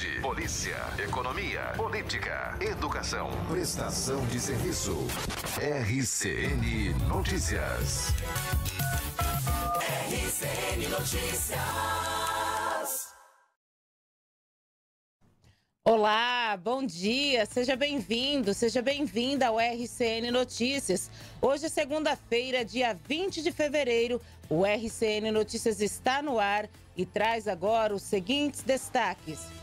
saúde, polícia, economia, política, educação, prestação de serviço. RCN Notícias. RCN Notícias. Olá, bom dia, seja bem-vindo, seja bem-vinda ao RCN Notícias. Hoje é segunda-feira, dia 20 de fevereiro. O RCN Notícias está no ar e traz agora os seguintes destaques.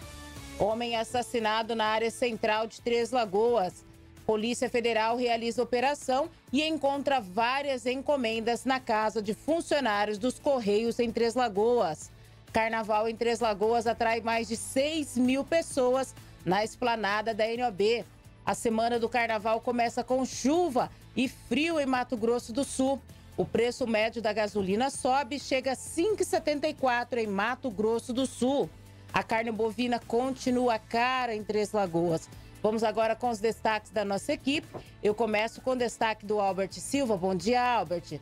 Homem assassinado na área central de Três Lagoas. Polícia Federal realiza operação e encontra várias encomendas na casa de funcionários dos Correios em Três Lagoas. Carnaval em Três Lagoas atrai mais de 6 mil pessoas na esplanada da NOB. A semana do carnaval começa com chuva e frio em Mato Grosso do Sul. O preço médio da gasolina sobe e chega a 5,74 em Mato Grosso do Sul. A carne bovina continua cara em Três Lagoas. Vamos agora com os destaques da nossa equipe. Eu começo com o destaque do Albert Silva. Bom dia, Albert.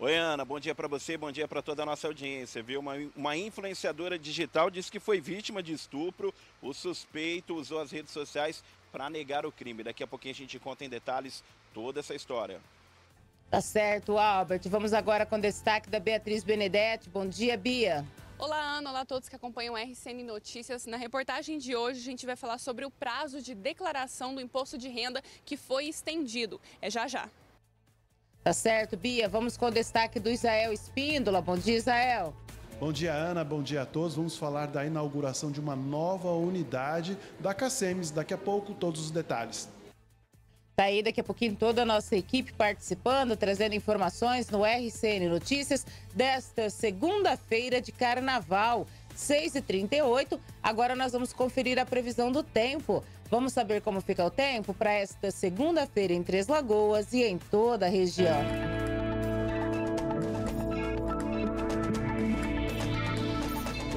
Oi, Ana, bom dia para você, bom dia para toda a nossa audiência. Viu? Uma, uma influenciadora digital disse que foi vítima de estupro. O suspeito usou as redes sociais para negar o crime. Daqui a pouquinho a gente conta em detalhes toda essa história. Tá certo, Albert. Vamos agora com o destaque da Beatriz Benedetti. Bom dia, Bia. Olá, Ana. Olá a todos que acompanham o RCN Notícias. Na reportagem de hoje, a gente vai falar sobre o prazo de declaração do imposto de renda que foi estendido. É já já. Tá certo, Bia. Vamos com o destaque do Israel Espíndola. Bom dia, Israel. Bom dia, Ana. Bom dia a todos. Vamos falar da inauguração de uma nova unidade da Cacemes. Daqui a pouco, todos os detalhes. Tá aí daqui a pouquinho toda a nossa equipe participando, trazendo informações no RCN Notícias desta segunda-feira de carnaval. 6h38. Agora nós vamos conferir a previsão do tempo. Vamos saber como fica o tempo para esta segunda-feira em Três Lagoas e em toda a região.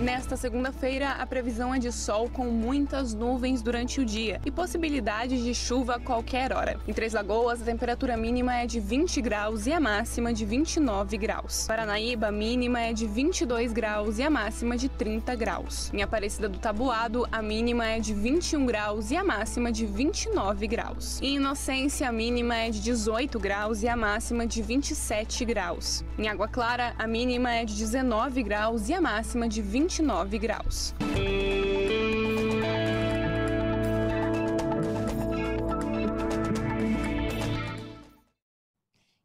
Nesta segunda-feira, a previsão é de sol com muitas nuvens durante o dia e possibilidade de chuva a qualquer hora. Em Três Lagoas, a temperatura mínima é de 20 graus e a máxima de 29 graus. Paranaíba, a mínima é de 22 graus e a máxima de 30 graus. Em Aparecida do Tabuado, a mínima é de 21 graus e a máxima de 29 graus. Em Inocência, a mínima é de 18 graus e a máxima de 27 graus. Em Água Clara, a mínima é de 19 graus e a máxima de 20 29 graus.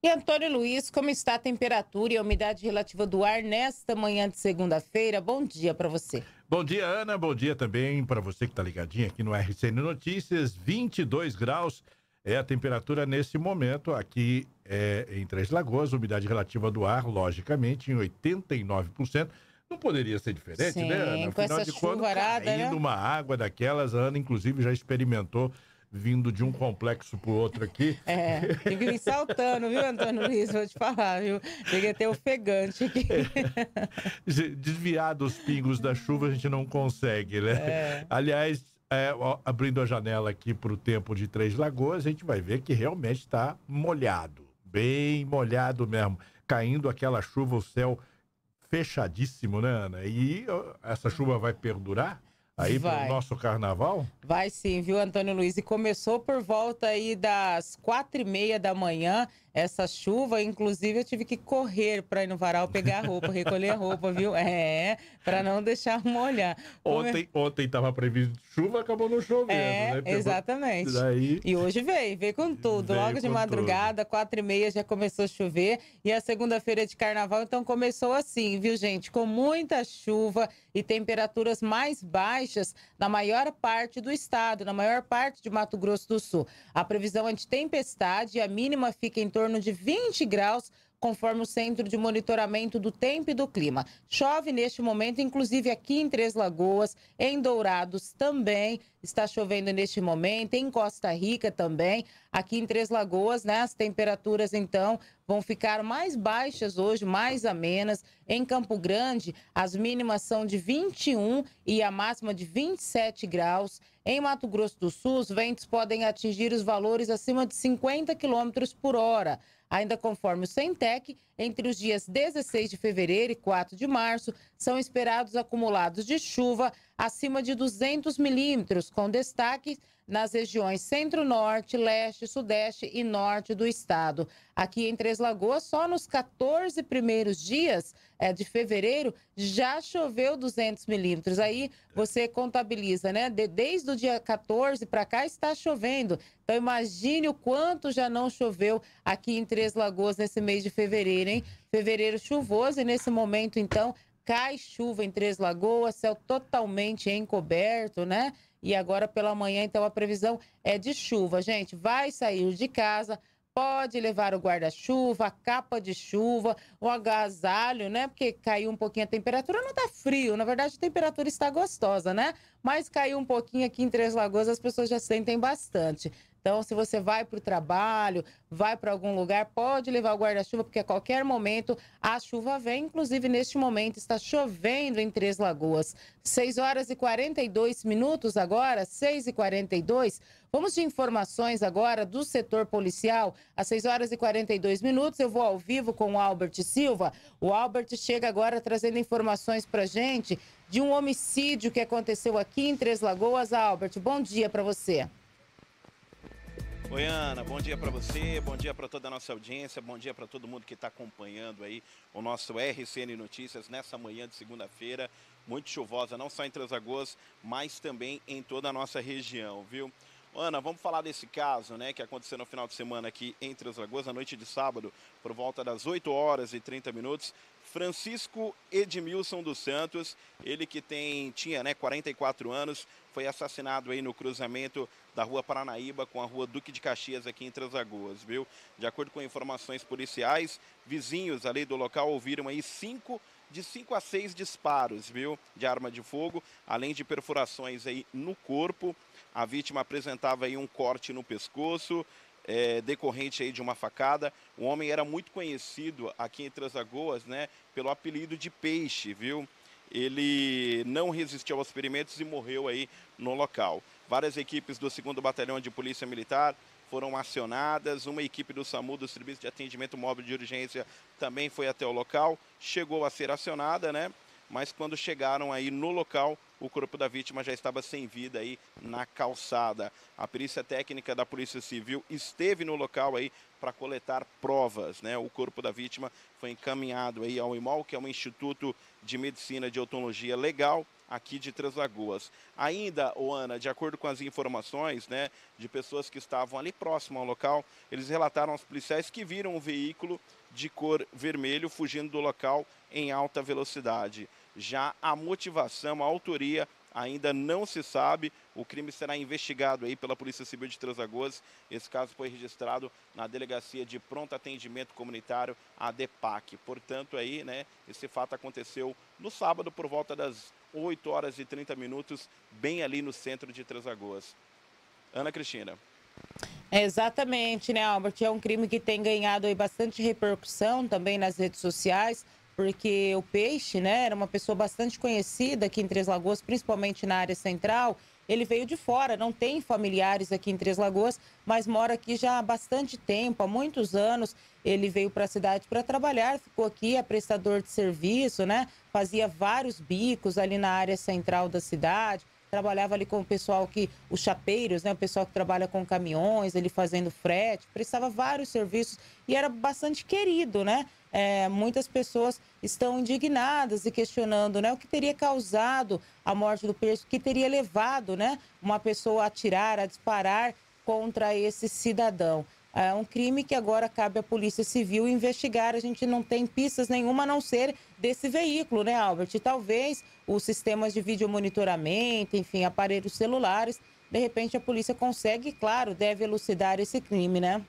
E Antônio Luiz, como está a temperatura e a umidade relativa do ar nesta manhã de segunda-feira? Bom dia para você. Bom dia, Ana. Bom dia também para você que está ligadinho aqui no RCN Notícias. 22 graus é a temperatura nesse momento aqui é, em Três Lagoas. Umidade relativa do ar, logicamente, em 89%. Não poderia ser diferente, Sim, né, Ana? com Afinal de contas, chuvarada, caindo né? uma água daquelas, a Ana, inclusive, já experimentou vindo de um complexo pro outro aqui. É, que vir saltando, viu, Antônio Luiz? Vou te falar, viu? Cheguei até ofegante aqui. Desviar dos pingos da chuva a gente não consegue, né? É. Aliás, é, ó, abrindo a janela aqui para o tempo de Três Lagoas, a gente vai ver que realmente está molhado. Bem molhado mesmo. Caindo aquela chuva, o céu fechadíssimo, né, Ana? E essa chuva vai perdurar aí para Vai. o nosso carnaval? Vai sim, viu, Antônio Luiz? E começou por volta aí das quatro e meia da manhã, essa chuva. Inclusive, eu tive que correr para ir no varal pegar a roupa, recolher a roupa, viu? É, para não deixar molhar. Ontem, ontem estava previsto chuva, acabou não chovendo, É, né? Pegou- exatamente. Daí... E hoje veio, veio com tudo. Veio Logo de com madrugada, quatro e meia já começou a chover. E a segunda-feira de carnaval, então começou assim, viu, gente? Com muita chuva e temperaturas mais baixas na maior parte do estado, na maior parte de Mato Grosso do Sul. A previsão é de tempestade e a mínima fica em torno de 20 graus conforme o Centro de Monitoramento do Tempo e do Clima. Chove neste momento, inclusive aqui em Três Lagoas, em Dourados também está chovendo neste momento, em Costa Rica também. Aqui em Três Lagoas, né, as temperaturas então vão ficar mais baixas hoje, mais amenas. Em Campo Grande, as mínimas são de 21 e a máxima de 27 graus. Em Mato Grosso do Sul, os ventos podem atingir os valores acima de 50 quilômetros por hora. Ainda conforme o Centec, entre os dias 16 de fevereiro e 4 de março, são esperados acumulados de chuva acima de 200 milímetros, com destaque nas regiões centro-norte, leste, sudeste e norte do estado. Aqui em Três Lagoas, só nos 14 primeiros dias é, de fevereiro já choveu 200 milímetros. Aí você contabiliza, né? De, desde o dia 14 para cá está chovendo. Então imagine o quanto já não choveu aqui em Três Lagoas nesse mês de fevereiro, hein? Fevereiro chuvoso e nesse momento, então, cai chuva em Três Lagoas, céu totalmente encoberto, né? E agora pela manhã, então, a previsão é de chuva. Gente, vai sair de casa, pode levar o guarda-chuva, a capa de chuva, o agasalho, né? Porque caiu um pouquinho a temperatura, não tá frio, na verdade a temperatura está gostosa, né? Mas caiu um pouquinho aqui em Três Lagoas, as pessoas já sentem bastante. Então, se você vai para o trabalho, vai para algum lugar, pode levar o guarda-chuva, porque a qualquer momento a chuva vem. Inclusive, neste momento, está chovendo em Três Lagoas. 6 horas e 42 minutos agora, 6 e 42. Vamos de informações agora do setor policial. Às 6 horas e 42 minutos, eu vou ao vivo com o Albert Silva. O Albert chega agora trazendo informações para gente de um homicídio que aconteceu aqui em Três Lagoas. Albert, bom dia para você. Oi, Ana, bom dia para você, bom dia para toda a nossa audiência, bom dia para todo mundo que está acompanhando aí o nosso RCN Notícias nessa manhã de segunda-feira, muito chuvosa, não só em Transagoas, mas também em toda a nossa região, viu? Ana, vamos falar desse caso, né, que aconteceu no final de semana aqui em Transagoas, na noite de sábado, por volta das 8 horas e 30 minutos. Francisco Edmilson dos Santos, ele que tem, tinha né, 44 anos, foi assassinado aí no cruzamento da rua Paranaíba com a rua Duque de Caxias aqui em Transagoas, viu? De acordo com informações policiais, vizinhos ali do local ouviram aí cinco de 5 a 6 disparos, viu, de arma de fogo, além de perfurações aí no corpo. A vítima apresentava aí um corte no pescoço, é, decorrente aí de uma facada. O homem era muito conhecido aqui em Transagoas, né, pelo apelido de Peixe, viu? Ele não resistiu aos experimentos e morreu aí no local. Várias equipes do 2 Batalhão de Polícia Militar foram acionadas. Uma equipe do SAMU, do Serviço de Atendimento Móvel de Urgência, também foi até o local. Chegou a ser acionada, né? Mas quando chegaram aí no local, o corpo da vítima já estava sem vida aí na calçada. A perícia técnica da Polícia Civil esteve no local aí para coletar provas, né? O corpo da vítima foi encaminhado aí ao IMOL, que é um Instituto de Medicina de Odontologia Legal, aqui de Três Lagoas. Ainda, Oana, de acordo com as informações né, de pessoas que estavam ali próximo ao local, eles relataram aos policiais que viram um veículo de cor vermelho fugindo do local em alta velocidade. Já a motivação, a autoria ainda não se sabe. O crime será investigado aí pela Polícia Civil de Transagoas. Esse caso foi registrado na Delegacia de Pronto Atendimento Comunitário, a DEPAC. Portanto, aí, né, esse fato aconteceu no sábado por volta das 8 horas e 30 minutos, bem ali no centro de Transagoas. Ana Cristina. É exatamente, né, Albert? É um crime que tem ganhado aí bastante repercussão também nas redes sociais porque o Peixe, né, era uma pessoa bastante conhecida aqui em Três Lagoas, principalmente na área central. Ele veio de fora, não tem familiares aqui em Três Lagoas, mas mora aqui já há bastante tempo, há muitos anos. Ele veio para a cidade para trabalhar, ficou aqui, é prestador de serviço, né? Fazia vários bicos ali na área central da cidade trabalhava ali com o pessoal que, os chapeiros, né, o pessoal que trabalha com caminhões, ele fazendo frete, prestava vários serviços e era bastante querido, né? É, muitas pessoas estão indignadas e questionando né, o que teria causado a morte do peixe, o que teria levado né, uma pessoa a atirar, a disparar contra esse cidadão. É um crime que agora cabe à Polícia Civil investigar. A gente não tem pistas nenhuma a não ser desse veículo, né, Albert? E talvez os sistemas de vídeo monitoramento, enfim, aparelhos celulares, de repente a polícia consegue, claro, deve elucidar esse crime, né?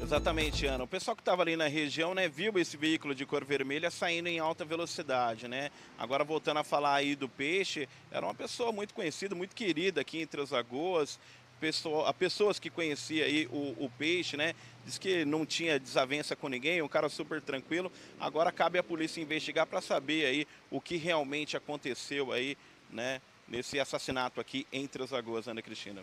Exatamente, Ana. O pessoal que estava ali na região, né, viu esse veículo de cor vermelha saindo em alta velocidade, né? Agora voltando a falar aí do peixe, era uma pessoa muito conhecida, muito querida aqui entre as Lagoas, pessoa, a pessoas que conhecia aí o, o, peixe, né? Diz que não tinha desavença com ninguém, um cara super tranquilo. Agora cabe à polícia investigar para saber aí o que realmente aconteceu aí, né? Nesse assassinato aqui entre as Lagoas, Ana Cristina.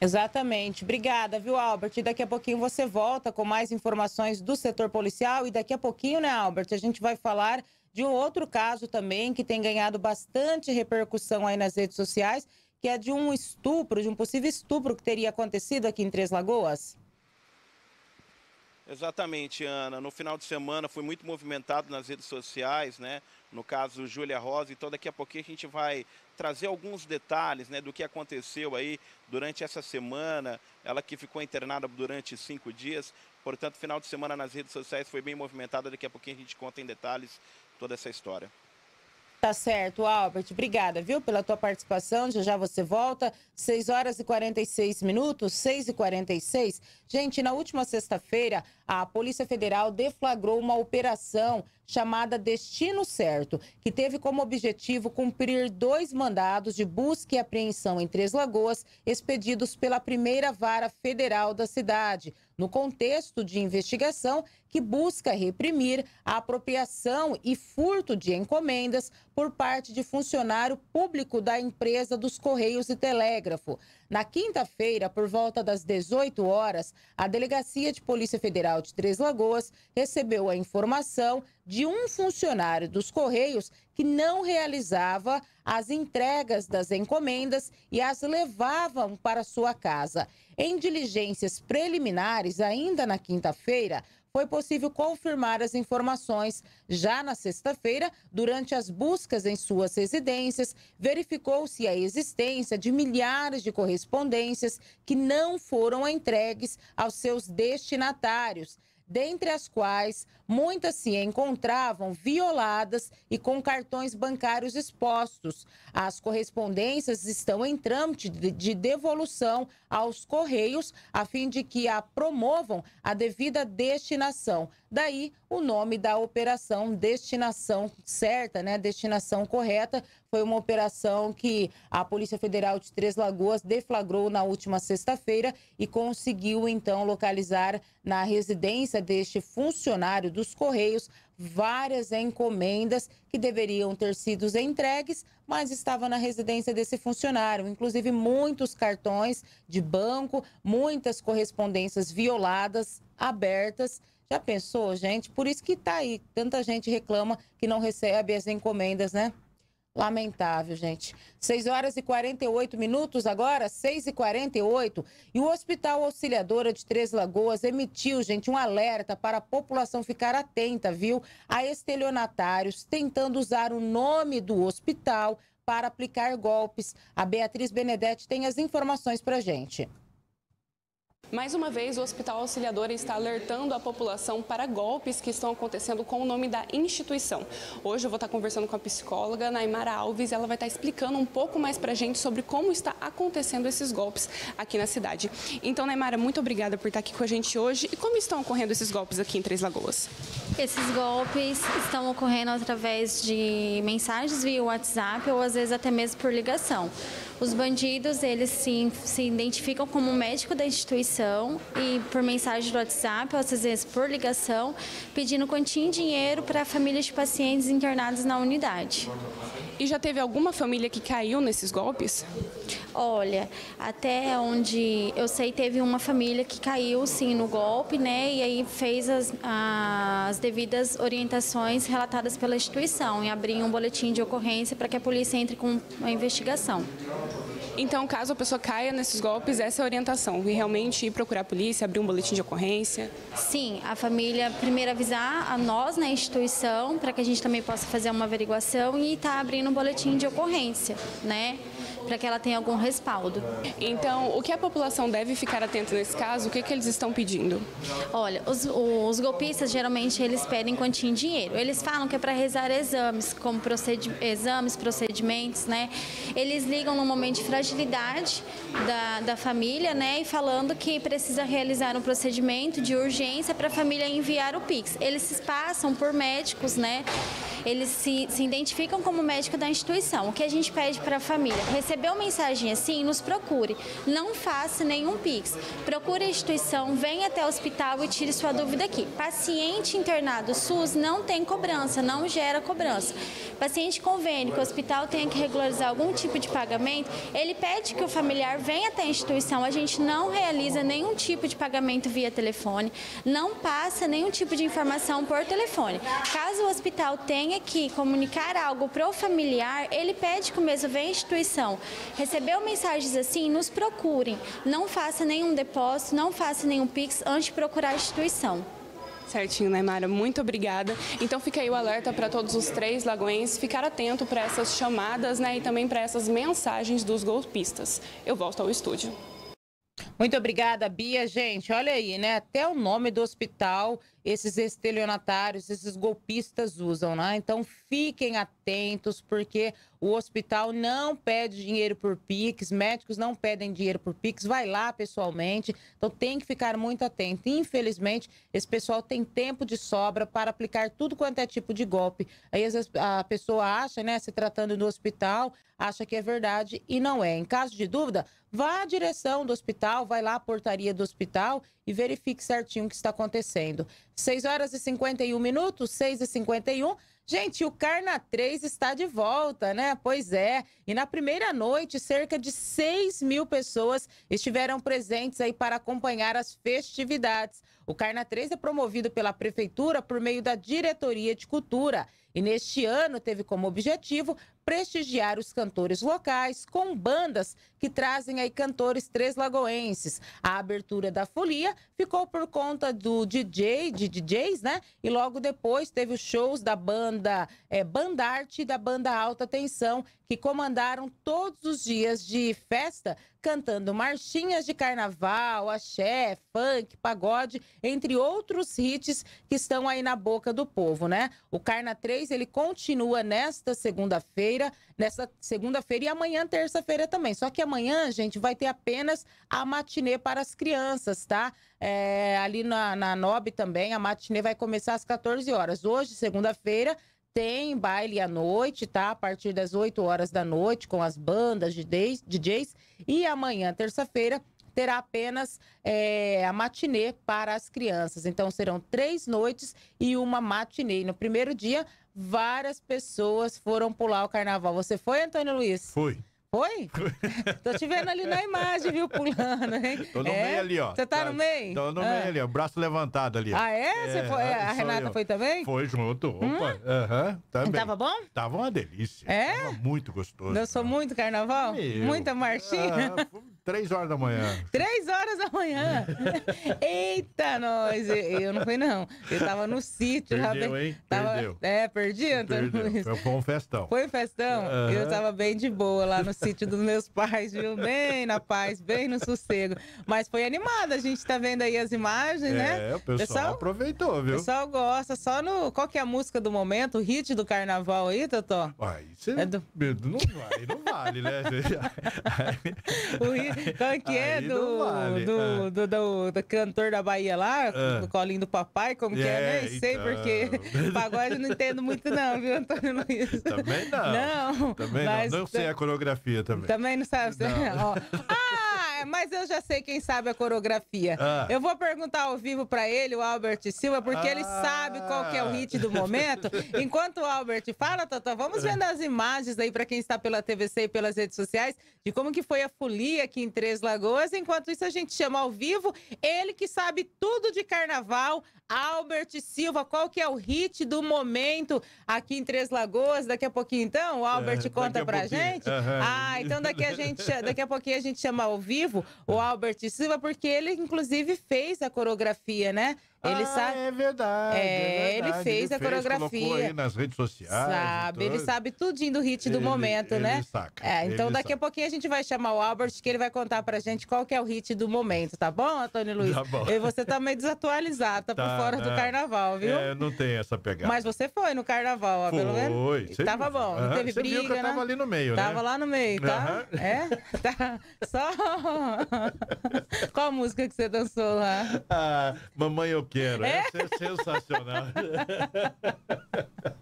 Exatamente. Obrigada, viu, Albert? E daqui a pouquinho você volta com mais informações do setor policial. E daqui a pouquinho, né, Albert, a gente vai falar de um outro caso também que tem ganhado bastante repercussão aí nas redes sociais, que é de um estupro, de um possível estupro que teria acontecido aqui em Três Lagoas. Exatamente, Ana. No final de semana foi muito movimentado nas redes sociais, né? No caso, Júlia Rosa. Então, daqui a pouquinho a gente vai trazer alguns detalhes, né, do que aconteceu aí durante essa semana. Ela que ficou internada durante cinco dias. Portanto, final de semana nas redes sociais foi bem movimentado. Daqui a pouquinho a gente conta em detalhes toda essa história. Tá certo, Albert. Obrigada, viu, pela tua participação. Já já você volta. 6 horas e 46 minutos, 6 e 46. Gente, na última sexta-feira, a Polícia Federal deflagrou uma operação chamada Destino Certo, que teve como objetivo cumprir dois mandados de busca e apreensão em Três Lagoas, expedidos pela primeira vara federal da cidade, no contexto de investigação que busca reprimir a apropriação e furto de encomendas por parte de funcionário público da empresa dos Correios e Telégrafo. Na quinta-feira, por volta das 18 horas, a Delegacia de Polícia Federal de Três Lagoas recebeu a informação de um funcionário dos Correios que não realizava as entregas das encomendas e as levavam para sua casa. Em diligências preliminares, ainda na quinta-feira, foi possível confirmar as informações. Já na sexta-feira, durante as buscas em suas residências, verificou-se a existência de milhares de correspondências que não foram entregues aos seus destinatários dentre as quais muitas se encontravam violadas e com cartões bancários expostos. As correspondências estão em trâmite de devolução aos Correios, a fim de que a promovam a devida destinação. Daí o nome da operação Destinação Certa, né? Destinação Correta. Foi uma operação que a Polícia Federal de Três Lagoas deflagrou na última sexta-feira e conseguiu então localizar na residência deste funcionário dos Correios várias encomendas que deveriam ter sido entregues, mas estava na residência desse funcionário, inclusive muitos cartões de banco, muitas correspondências violadas, abertas. Já pensou, gente? Por isso que tá aí, tanta gente reclama que não recebe as encomendas, né? Lamentável, gente. 6 horas e 48 minutos agora, 6 e 48 E o Hospital Auxiliadora de Três Lagoas emitiu, gente, um alerta para a população ficar atenta, viu? A estelionatários tentando usar o nome do hospital para aplicar golpes. A Beatriz Benedetti tem as informações para gente. Mais uma vez, o Hospital Auxiliadora está alertando a população para golpes que estão acontecendo com o nome da instituição. Hoje eu vou estar conversando com a psicóloga Naimara Alves ela vai estar explicando um pouco mais para a gente sobre como está acontecendo esses golpes aqui na cidade. Então, Naimara, muito obrigada por estar aqui com a gente hoje. E como estão ocorrendo esses golpes aqui em Três Lagoas? Esses golpes estão ocorrendo através de mensagens via WhatsApp ou às vezes até mesmo por ligação. Os bandidos, eles se, se identificam como médico da instituição e por mensagem do WhatsApp, ou às vezes por ligação, pedindo quantia em dinheiro para famílias de pacientes internados na unidade. E já teve alguma família que caiu nesses golpes? Olha, até onde eu sei, teve uma família que caiu sim no golpe, né? E aí fez as, as devidas orientações relatadas pela instituição e abriu um boletim de ocorrência para que a polícia entre com a investigação. Então, caso a pessoa caia nesses golpes, essa é a orientação, e realmente ir procurar a polícia, abrir um boletim de ocorrência? Sim, a família primeiro avisar a nós na instituição, para que a gente também possa fazer uma averiguação e estar tá abrindo um boletim de ocorrência, né? Para que ela tenha algum respaldo. Então, o que a população deve ficar atenta nesse caso? O que, que eles estão pedindo? Olha, os, os golpistas geralmente eles pedem quantia em dinheiro. Eles falam que é para rezar exames, como procedi exames, procedimentos, né? Eles ligam no momento de fragilidade da, da família, né? E falando que precisa realizar um procedimento de urgência para a família enviar o Pix. Eles se passam por médicos, né? eles se, se identificam como médico da instituição. O que a gente pede para a família? Recebeu mensagem assim, nos procure. Não faça nenhum Pix. Procure a instituição, venha até o hospital e tire sua dúvida aqui. Paciente internado SUS não tem cobrança, não gera cobrança. Paciente convênio que o hospital tenha que regularizar algum tipo de pagamento, ele pede que o familiar venha até a instituição. A gente não realiza nenhum tipo de pagamento via telefone, não passa nenhum tipo de informação por telefone. Caso o hospital tenha que comunicar algo para o familiar, ele pede que o mesmo venha à instituição. Recebeu mensagens assim, nos procurem. Não faça nenhum depósito, não faça nenhum Pix antes de procurar a instituição. Certinho, né, Mara? Muito obrigada. Então fica aí o alerta para todos os três lagoenses ficar atento para essas chamadas, né, e também para essas mensagens dos golpistas. Eu volto ao estúdio. Muito obrigada, Bia. Gente, olha aí, né? Até o nome do hospital esses estelionatários, esses golpistas usam, né? Então fiquem atentos, porque o hospital não pede dinheiro por Pix, médicos não pedem dinheiro por Pix, vai lá pessoalmente. Então tem que ficar muito atento. Infelizmente, esse pessoal tem tempo de sobra para aplicar tudo quanto é tipo de golpe. Aí a pessoa acha, né, se tratando do hospital, acha que é verdade e não é. Em caso de dúvida, vá à direção do hospital, vai lá à portaria do hospital e verifique certinho o que está acontecendo. 6 horas e 51 minutos, 6 e 51. Gente, o Carna 3 está de volta, né? Pois é. E na primeira noite, cerca de 6 mil pessoas estiveram presentes aí para acompanhar as festividades. O Carna 3 é promovido pela Prefeitura por meio da Diretoria de Cultura. E neste ano teve como objetivo prestigiar os cantores locais com bandas que trazem aí cantores três lagoenses. A abertura da folia ficou por conta do DJ, de DJs, né? E logo depois teve os shows da banda é, Bandarte e da banda Alta Tensão, que comandaram todos os dias de festa, cantando marchinhas de carnaval, axé, funk, pagode, entre outros hits que estão aí na boca do povo, né? O Carna 3, ele continua nesta segunda-feira, nesta segunda-feira e amanhã, terça-feira também. Só que amanhã, gente, vai ter apenas a matinê para as crianças, tá? É, ali na, na NOB também, a matinê vai começar às 14 horas. Hoje, segunda-feira, tem baile à noite, tá? A partir das 8 horas da noite, com as bandas de DJs. E amanhã, terça-feira, terá apenas é, a matinê para as crianças. Então, serão três noites e uma matinê. No primeiro dia, várias pessoas foram pular o carnaval. Você foi, Antônio Luiz? Fui. Foi? Tô te vendo ali na imagem, viu, pulando, hein? Tô no é? meio ali, ó. Você tá, tá, no meio? Tô no ah. meio ali, ó. Braço levantado ali. Ó. Ah, é? Você é, foi? A Renata eu. foi também? Foi junto. Opa. Hum? Aham, hum? também. Tava bom? Tava uma delícia. É? Tava muito gostoso. Eu sou muito carnaval? Meu. Muita marchinha? Ah, Três horas da manhã. Três horas da manhã. Eita, nós. Eu não fui, não. Eu tava no sítio. Perdeu, bem... hein? Tava... Perdeu. É, perdi, Antônio Luiz. Foi um festão. Foi um festão? Uhum. Eu tava bem de boa lá no sítio dos meus pais, viu? Bem na paz, bem no sossego. Mas foi animado. A gente tá vendo aí as imagens, é, né? É, o pessoal, pessoal aproveitou, viu? O pessoal gosta. Só no... Qual que é a música do momento? O hit do carnaval aí, Totó? Uai, você... É do... Não vai, não vale, né? o hit... É que é? do, vale. do, é. do, do, do, cantor da Bahia lá, é. do colinho do papai, como que é, é nem sei, então... porque pagode não entendo muito não, viu, Antônio Luiz? Também não. Não. Também mas, não, não sei a coreografia também. Também não sabe? Não. ah, mas eu já sei quem sabe a coreografia. Ah. Eu vou perguntar ao vivo para ele, o Albert Silva, porque ah. ele sabe qual que é o hit do momento. Enquanto o Albert fala, Totó, vamos vendo as imagens aí para quem está pela TVC e pelas redes sociais de como que foi a folia aqui em Três Lagoas enquanto isso a gente chama ao vivo ele que sabe tudo de carnaval, Albert Silva, qual que é o hit do momento aqui em Três Lagoas? Daqui a pouquinho então, o Albert é, conta pra gente. Uhum. Ah, então daqui a gente, daqui a pouquinho a gente chama ao vivo o Albert Silva porque ele inclusive fez a coreografia, né? Ele ah, sabe. É verdade. É, é verdade. ele fez ele a coreografia. aí nas redes sociais. Sabe, ele sabe tudinho do hit do momento, ele né? Saca, é, então daqui sabe. a pouquinho a gente vai chamar o Albert, que ele vai contar pra gente qual que é o hit do momento, tá bom, Antônio Luiz? Tá bom. E você tá meio desatualizado, tá, tá por fora do né? carnaval, viu? É, não tem essa pegada. Mas você foi no carnaval, ó, pelo menos? Foi. Tava bom, não teve você briga, viu que eu tava né? ali no meio, tava né? Tava lá no meio, tá? É? Tá. Só... qual música que você dançou lá? Ah, Mamãe Eu É? Essa é sensacional.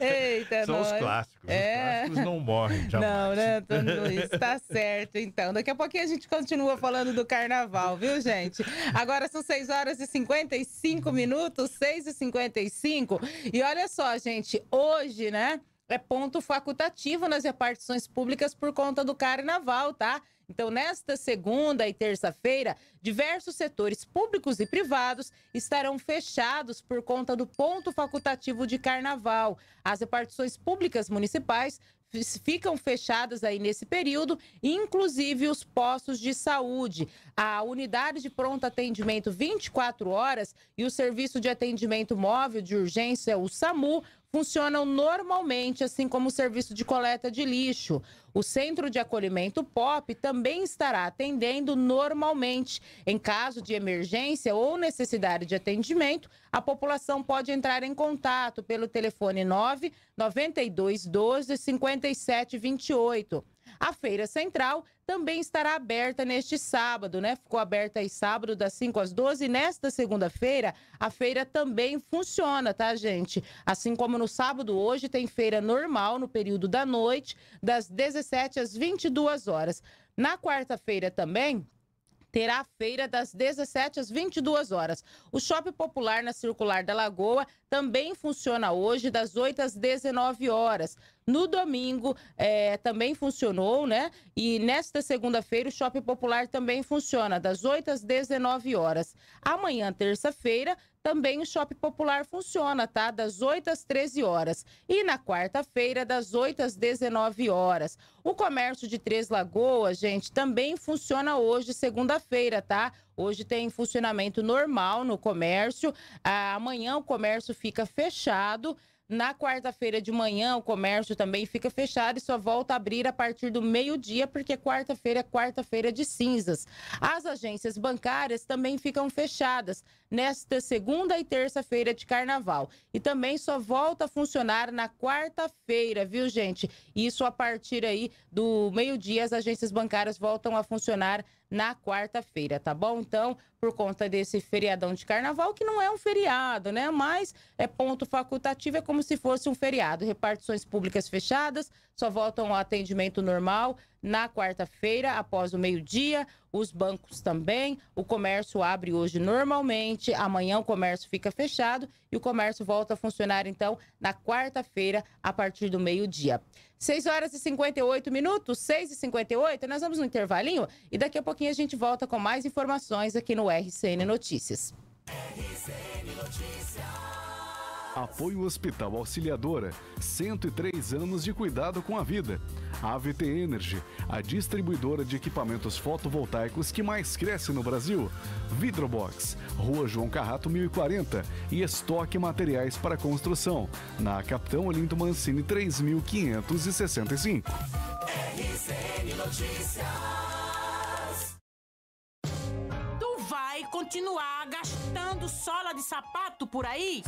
Eita, São nós. os clássicos. É. Os clássicos não morrem jamais. Não, né, Antônio Luiz? Tá certo, então. Daqui a pouquinho a gente continua falando do carnaval, viu, gente? Agora são 6 horas e 55 minutos, 6 e 55. E olha só, gente, hoje, né, é ponto facultativo nas repartições públicas por conta do carnaval, tá? Então, nesta segunda e terça-feira, diversos setores públicos e privados estarão fechados por conta do ponto facultativo de carnaval. As repartições públicas municipais ficam fechadas aí nesse período, inclusive os postos de saúde. A unidade de pronto atendimento 24 horas e o serviço de atendimento móvel de urgência, o SAMU, funcionam normalmente, assim como o serviço de coleta de lixo. O Centro de Acolhimento POP também estará atendendo normalmente. Em caso de emergência ou necessidade de atendimento, a população pode entrar em contato pelo telefone 9 92 12 57 28. A Feira Central também estará aberta neste sábado, né? Ficou aberta aí sábado das 5 às 12 e nesta segunda-feira a feira também funciona, tá, gente? Assim como no sábado hoje tem feira normal no período da noite, das 17 às 22 horas. Na quarta-feira também terá a feira das 17 às 22 horas. O Shopping Popular na Circular da Lagoa também funciona hoje, das 8 às 19 horas. No domingo eh, também funcionou, né? E nesta segunda-feira o Shopping Popular também funciona, das 8 às 19 horas. Amanhã, terça-feira, também o Shopping Popular funciona, tá? Das 8 às 13 horas. E na quarta-feira, das 8 às 19 horas. O comércio de Três Lagoas, gente, também funciona hoje, segunda-feira, tá? Hoje tem funcionamento normal no comércio. Ah, amanhã o comércio fica fechado. Na quarta-feira de manhã, o comércio também fica fechado e só volta a abrir a partir do meio-dia, porque quarta-feira é quarta-feira de cinzas. As agências bancárias também ficam fechadas nesta segunda e terça-feira de carnaval. E também só volta a funcionar na quarta-feira, viu, gente? Isso a partir aí do meio-dia, as agências bancárias voltam a funcionar na quarta-feira, tá bom? Então, por conta desse feriadão de carnaval, que não é um feriado, né? Mas é ponto facultativo, é como se fosse um feriado. Repartições públicas fechadas, só voltam ao atendimento normal na quarta-feira, após o meio-dia. Os bancos também. O comércio abre hoje normalmente. Amanhã o comércio fica fechado e o comércio volta a funcionar, então, na quarta-feira, a partir do meio-dia. 6 horas e 58 minutos, 6 e 58 nós vamos no intervalinho e daqui a pouquinho a gente volta com mais informações aqui no RCN Notícias. Apoio Hospital Auxiliadora, 103 anos de cuidado com a vida. AVT Energy, a distribuidora de equipamentos fotovoltaicos que mais cresce no Brasil. Vidrobox, Rua João Carrato 1040 e estoque materiais para construção, na Capitão Olinto Mancini 3565. Tu continuar gastando sola de sapato por aí?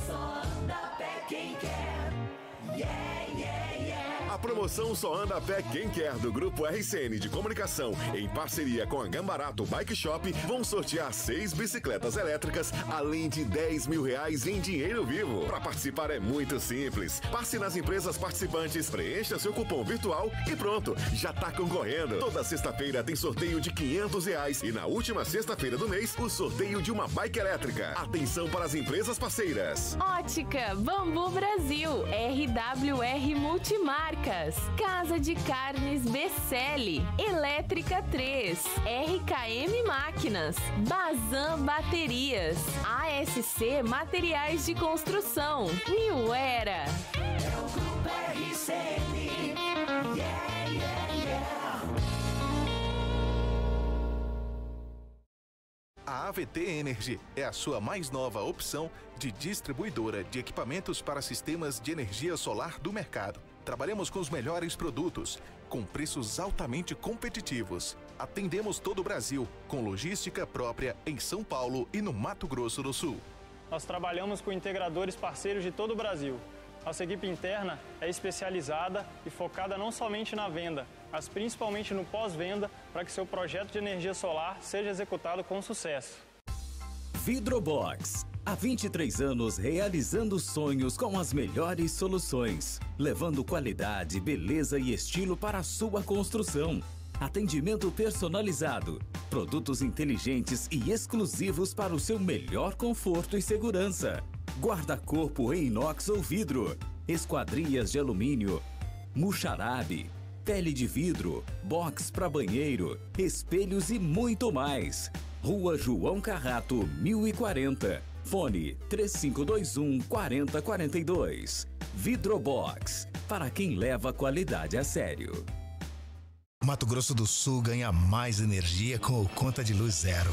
A promoção Só Anda a Pé Quem Quer do Grupo RCN de Comunicação, em parceria com a Gambarato Bike Shop, vão sortear seis bicicletas elétricas, além de 10 mil reais em dinheiro vivo. Para participar é muito simples. Passe nas empresas participantes, preencha seu cupom virtual e pronto, já tá concorrendo. Toda sexta-feira tem sorteio de 500 reais e na última sexta-feira do mês, o sorteio de uma bike elétrica. Atenção para as empresas parceiras. Ótica Bambu Brasil, RWR Casa de Carnes Becelli, Elétrica 3, RKM Máquinas, Bazan Baterias, ASC Materiais de Construção, New Era. A AVT Energy é a sua mais nova opção de distribuidora de equipamentos para sistemas de energia solar do mercado. Trabalhamos com os melhores produtos, com preços altamente competitivos. Atendemos todo o Brasil, com logística própria em São Paulo e no Mato Grosso do Sul. Nós trabalhamos com integradores parceiros de todo o Brasil. Nossa equipe interna é especializada e focada não somente na venda, mas principalmente no pós-venda para que seu projeto de energia solar seja executado com sucesso. Vidrobox, Há 23 anos realizando sonhos com as melhores soluções, levando qualidade, beleza e estilo para a sua construção. Atendimento personalizado, produtos inteligentes e exclusivos para o seu melhor conforto e segurança. Guarda-corpo em inox ou vidro, esquadrias de alumínio, muxarabe, pele de vidro, box para banheiro, espelhos e muito mais. Rua João Carrato, 1040. Fone 3521 4042. Vidrobox para quem leva a qualidade a sério. Mato Grosso do Sul ganha mais energia com o Conta de Luz Zero.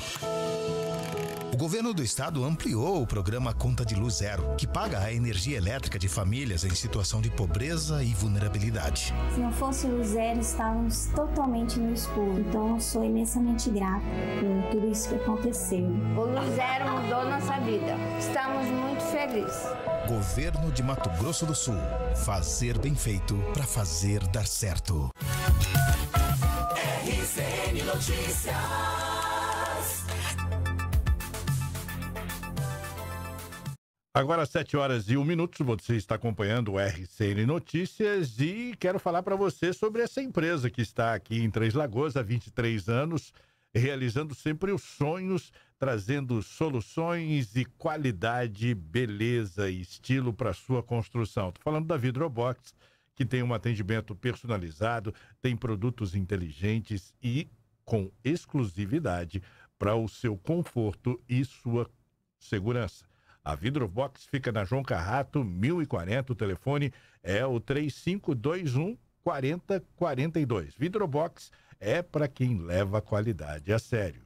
O governo do estado ampliou o programa Conta de Luz Zero, que paga a energia elétrica de famílias em situação de pobreza e vulnerabilidade. Se não fosse Luz Zero, estávamos totalmente no escuro. Então, eu sou imensamente grata por tudo isso que aconteceu. O Luz Zero mudou nossa vida. Estamos muito felizes. Governo de Mato Grosso do Sul. Fazer bem feito para fazer dar certo. RCN Notícias. Agora, 7 horas e 1 minuto, você está acompanhando o RCN Notícias e quero falar para você sobre essa empresa que está aqui em Três Lagoas há 23 anos, realizando sempre os sonhos, trazendo soluções e qualidade, beleza e estilo para sua construção. Estou falando da Vidrobox, que tem um atendimento personalizado, tem produtos inteligentes e com exclusividade para o seu conforto e sua segurança. A Vidrobox fica na João Carrato, 1040. O telefone é o 3521 4042. Vidrobox é para quem leva a qualidade a sério.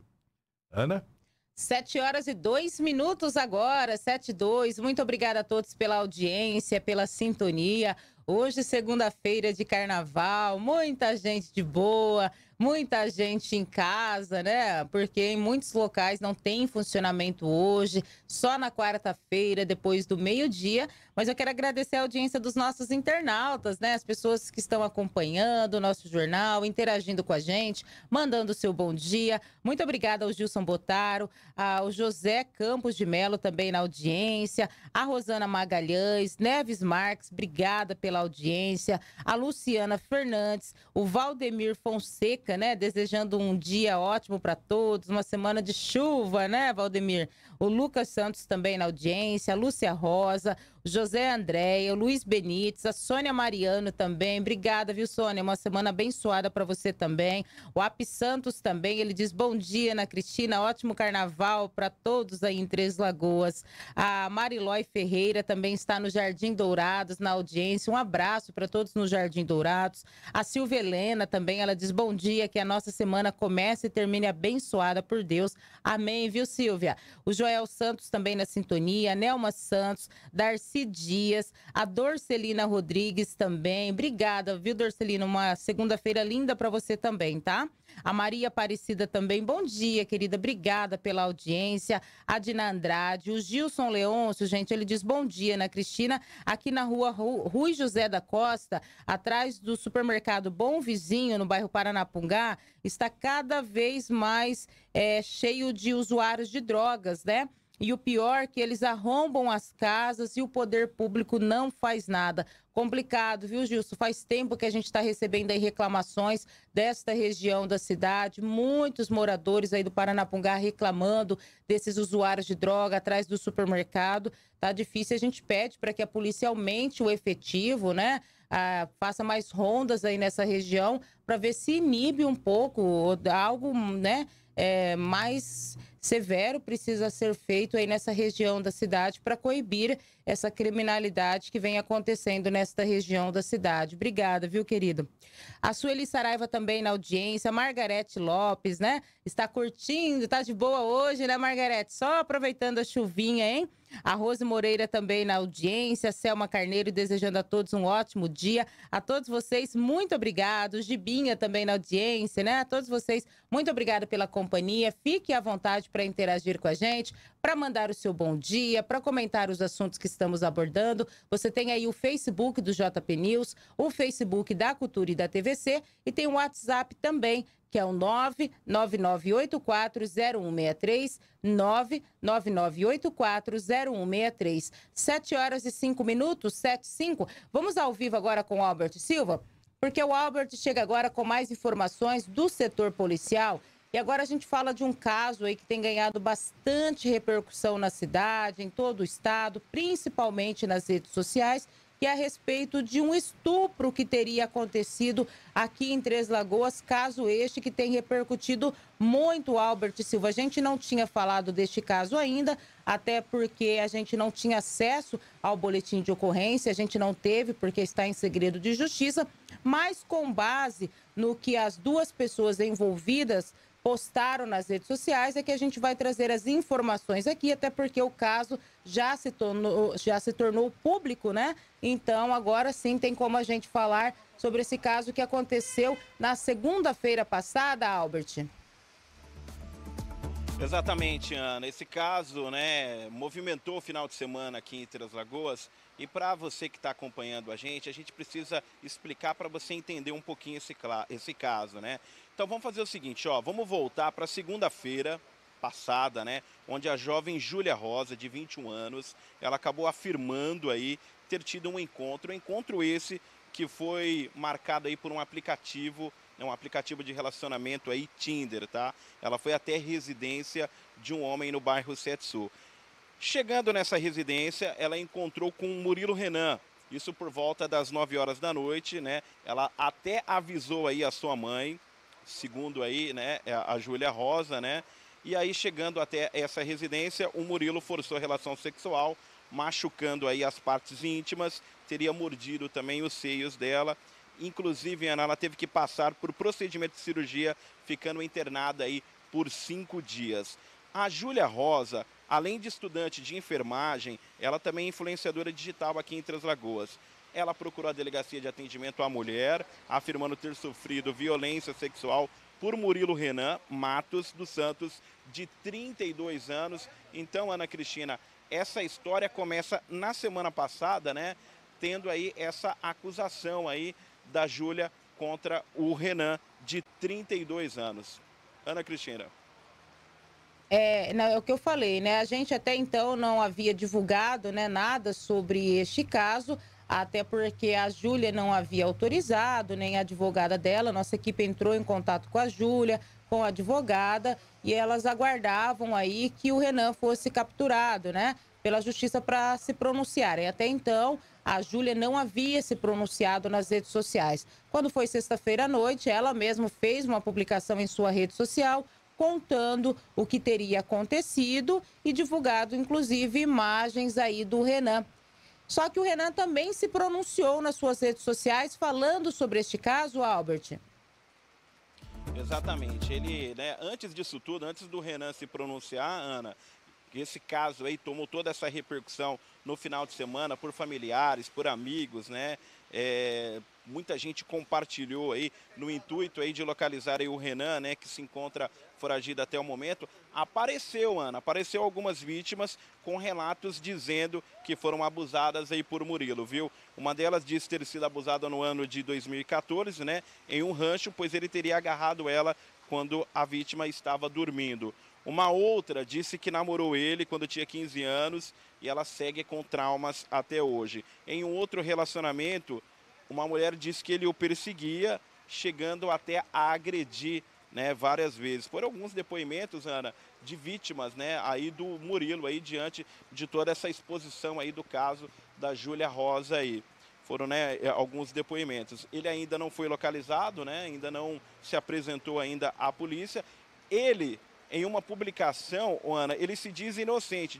Ana? Sete horas e dois minutos agora, sete e dois. Muito obrigada a todos pela audiência, pela sintonia. Hoje, segunda-feira de carnaval, muita gente de boa, muita gente em casa, né? Porque em muitos locais não tem funcionamento hoje, só na quarta-feira, depois do meio-dia. Mas eu quero agradecer a audiência dos nossos internautas, né? As pessoas que estão acompanhando o nosso jornal, interagindo com a gente, mandando o seu bom dia. Muito obrigada ao Gilson Botaro, ao José Campos de Melo também na audiência, a Rosana Magalhães, Neves Marques, obrigada pela audiência, a Luciana Fernandes, o Valdemir Fonseca, né? Desejando um dia ótimo para todos, uma semana de chuva, né, Valdemir? O Lucas Santos também na audiência, a Lúcia Rosa, o José Andréia, o Luiz Benites, a Sônia Mariano também. Obrigada, viu, Sônia? Uma semana abençoada para você também. O Ap Santos também, ele diz bom dia, Ana Cristina, ótimo carnaval para todos aí em Três Lagoas. A Marilói Ferreira também está no Jardim Dourados, na audiência. Um abraço para todos no Jardim Dourados. A Silvia Helena também, ela diz bom dia, que a nossa semana comece e termine abençoada por Deus. Amém, viu, Silvia? O Joel Santos também na sintonia, Nelma Santos, Darcy Dias, a Dorcelina Rodrigues também. Obrigada, viu, Dorcelina? Uma segunda-feira linda para você também, tá? A Maria Aparecida também. Bom dia, querida. Obrigada pela audiência. A Dina Andrade, o Gilson Leôncio, gente, ele diz bom dia, Ana Cristina, aqui na rua Rui José da Costa, atrás do supermercado Bom Vizinho, no bairro Paranapungá, está cada vez mais é, cheio de usuários de drogas, né? E o pior é que eles arrombam as casas e o poder público não faz nada. Complicado, viu, Gilson? Faz tempo que a gente está recebendo aí reclamações desta região da cidade. Muitos moradores aí do Paranapungá reclamando desses usuários de droga atrás do supermercado. Tá difícil, a gente pede para que a polícia aumente o efetivo, né? Ah, faça mais rondas aí nessa região para ver se inibe um pouco algo, né? É, mais severo precisa ser feito aí nessa região da cidade para coibir essa criminalidade que vem acontecendo nesta região da cidade. Obrigada, viu, querido? A Sueli Saraiva também na audiência, Margarete Lopes, né? Está curtindo, tá de boa hoje, né, Margarete? Só aproveitando a chuvinha, hein? A Rose Moreira também na audiência, Selma Carneiro desejando a todos um ótimo dia. A todos vocês, muito obrigado. Gibinha também na audiência, né? A todos vocês, muito obrigada pela companhia. Fique à vontade para interagir com a gente, para mandar o seu bom dia, para comentar os assuntos que estamos abordando. Você tem aí o Facebook do JP News, o Facebook da Cultura e da TVC e tem o WhatsApp também, que é o 999840163, 999840163. 7 horas e 5 minutos, 7 e 5. Vamos ao vivo agora com o Albert Silva, porque o Albert chega agora com mais informações do setor policial. E agora a gente fala de um caso aí que tem ganhado bastante repercussão na cidade, em todo o estado, principalmente nas redes sociais, que é a respeito de um estupro que teria acontecido aqui em Três Lagoas, caso este que tem repercutido muito, Albert Silva. A gente não tinha falado deste caso ainda, até porque a gente não tinha acesso ao boletim de ocorrência, a gente não teve, porque está em segredo de justiça, mas com base no que as duas pessoas envolvidas postaram nas redes sociais é que a gente vai trazer as informações aqui, até porque o caso já se tornou, já se tornou público, né? Então agora sim tem como a gente falar sobre esse caso que aconteceu na segunda-feira passada, Albert. Exatamente, Ana. Esse caso, né, movimentou o final de semana aqui em Três Lagoas. E para você que está acompanhando a gente, a gente precisa explicar para você entender um pouquinho esse, esse caso, né? Então vamos fazer o seguinte, ó, vamos voltar para segunda-feira passada, né, onde a jovem Júlia Rosa, de 21 anos, ela acabou afirmando aí ter tido um encontro, um encontro esse que foi marcado aí por um aplicativo, né, um aplicativo de relacionamento aí, Tinder, tá? Ela foi até a residência de um homem no bairro Setsu. Chegando nessa residência, ela encontrou com Murilo Renan, isso por volta das 9 horas da noite, né? Ela até avisou aí a sua mãe, segundo aí, né, é a Júlia Rosa, né? E aí chegando até essa residência, o Murilo forçou a relação sexual, machucando aí as partes íntimas, teria mordido também os seios dela. Inclusive, Ana, ela teve que passar por procedimento de cirurgia, ficando internada aí por cinco dias. A Júlia Rosa, além de estudante de enfermagem, ela também é influenciadora digital aqui em Três Lagoas ela procurou a delegacia de atendimento à mulher, afirmando ter sofrido violência sexual por Murilo Renan Matos dos Santos, de 32 anos. Então, Ana Cristina, essa história começa na semana passada, né? Tendo aí essa acusação aí da Júlia contra o Renan, de 32 anos. Ana Cristina. É, não, é o que eu falei, né? A gente até então não havia divulgado né, nada sobre este caso até porque a Júlia não havia autorizado, nem a advogada dela. Nossa equipe entrou em contato com a Júlia, com a advogada, e elas aguardavam aí que o Renan fosse capturado, né? Pela justiça para se pronunciar. E até então, a Júlia não havia se pronunciado nas redes sociais. Quando foi sexta-feira à noite, ela mesma fez uma publicação em sua rede social contando o que teria acontecido e divulgado, inclusive, imagens aí do Renan. Só que o Renan também se pronunciou nas suas redes sociais falando sobre este caso, Albert. Exatamente. Ele, né, antes disso tudo, antes do Renan se pronunciar, Ana, esse caso aí tomou toda essa repercussão no final de semana por familiares, por amigos, né? É, muita gente compartilhou aí no intuito aí de localizar aí o Renan, né, que se encontra foragido até o momento. Apareceu, Ana, apareceu algumas vítimas com relatos dizendo que foram abusadas aí por Murilo, viu? Uma delas disse ter sido abusada no ano de 2014, né, em um rancho, pois ele teria agarrado ela quando a vítima estava dormindo. Uma outra disse que namorou ele quando tinha 15 anos e ela segue com traumas até hoje. Em um outro relacionamento, uma mulher disse que ele o perseguia, chegando até a agredir né, várias vezes. Por alguns depoimentos, Ana, de vítimas, né, aí do Murilo, aí diante de toda essa exposição aí do caso da Júlia Rosa aí. Foram, né, alguns depoimentos. Ele ainda não foi localizado, né, ainda não se apresentou ainda à polícia. Ele, em uma publicação, Ana, ele se diz inocente,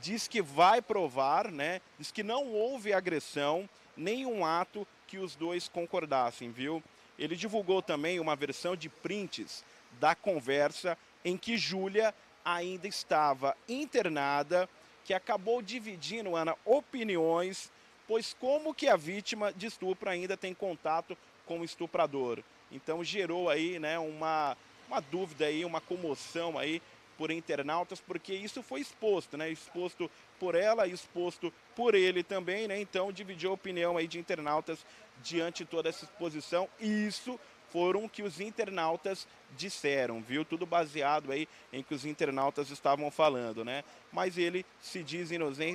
diz que vai provar, né, diz que não houve agressão, nenhum ato que os dois concordassem, viu? Ele divulgou também uma versão de prints da conversa em que Júlia ainda estava internada, que acabou dividindo, Ana, opiniões, pois como que a vítima de estupro ainda tem contato com o estuprador? Então gerou aí, né, uma, uma dúvida aí, uma comoção aí por internautas, porque isso foi exposto, né? Exposto por ela, exposto por ele também, né? Então dividiu a opinião aí de internautas diante de toda essa exposição. E isso foram o que os internautas disseram, viu? Tudo baseado aí em que os internautas estavam falando, né? Mas ele se diz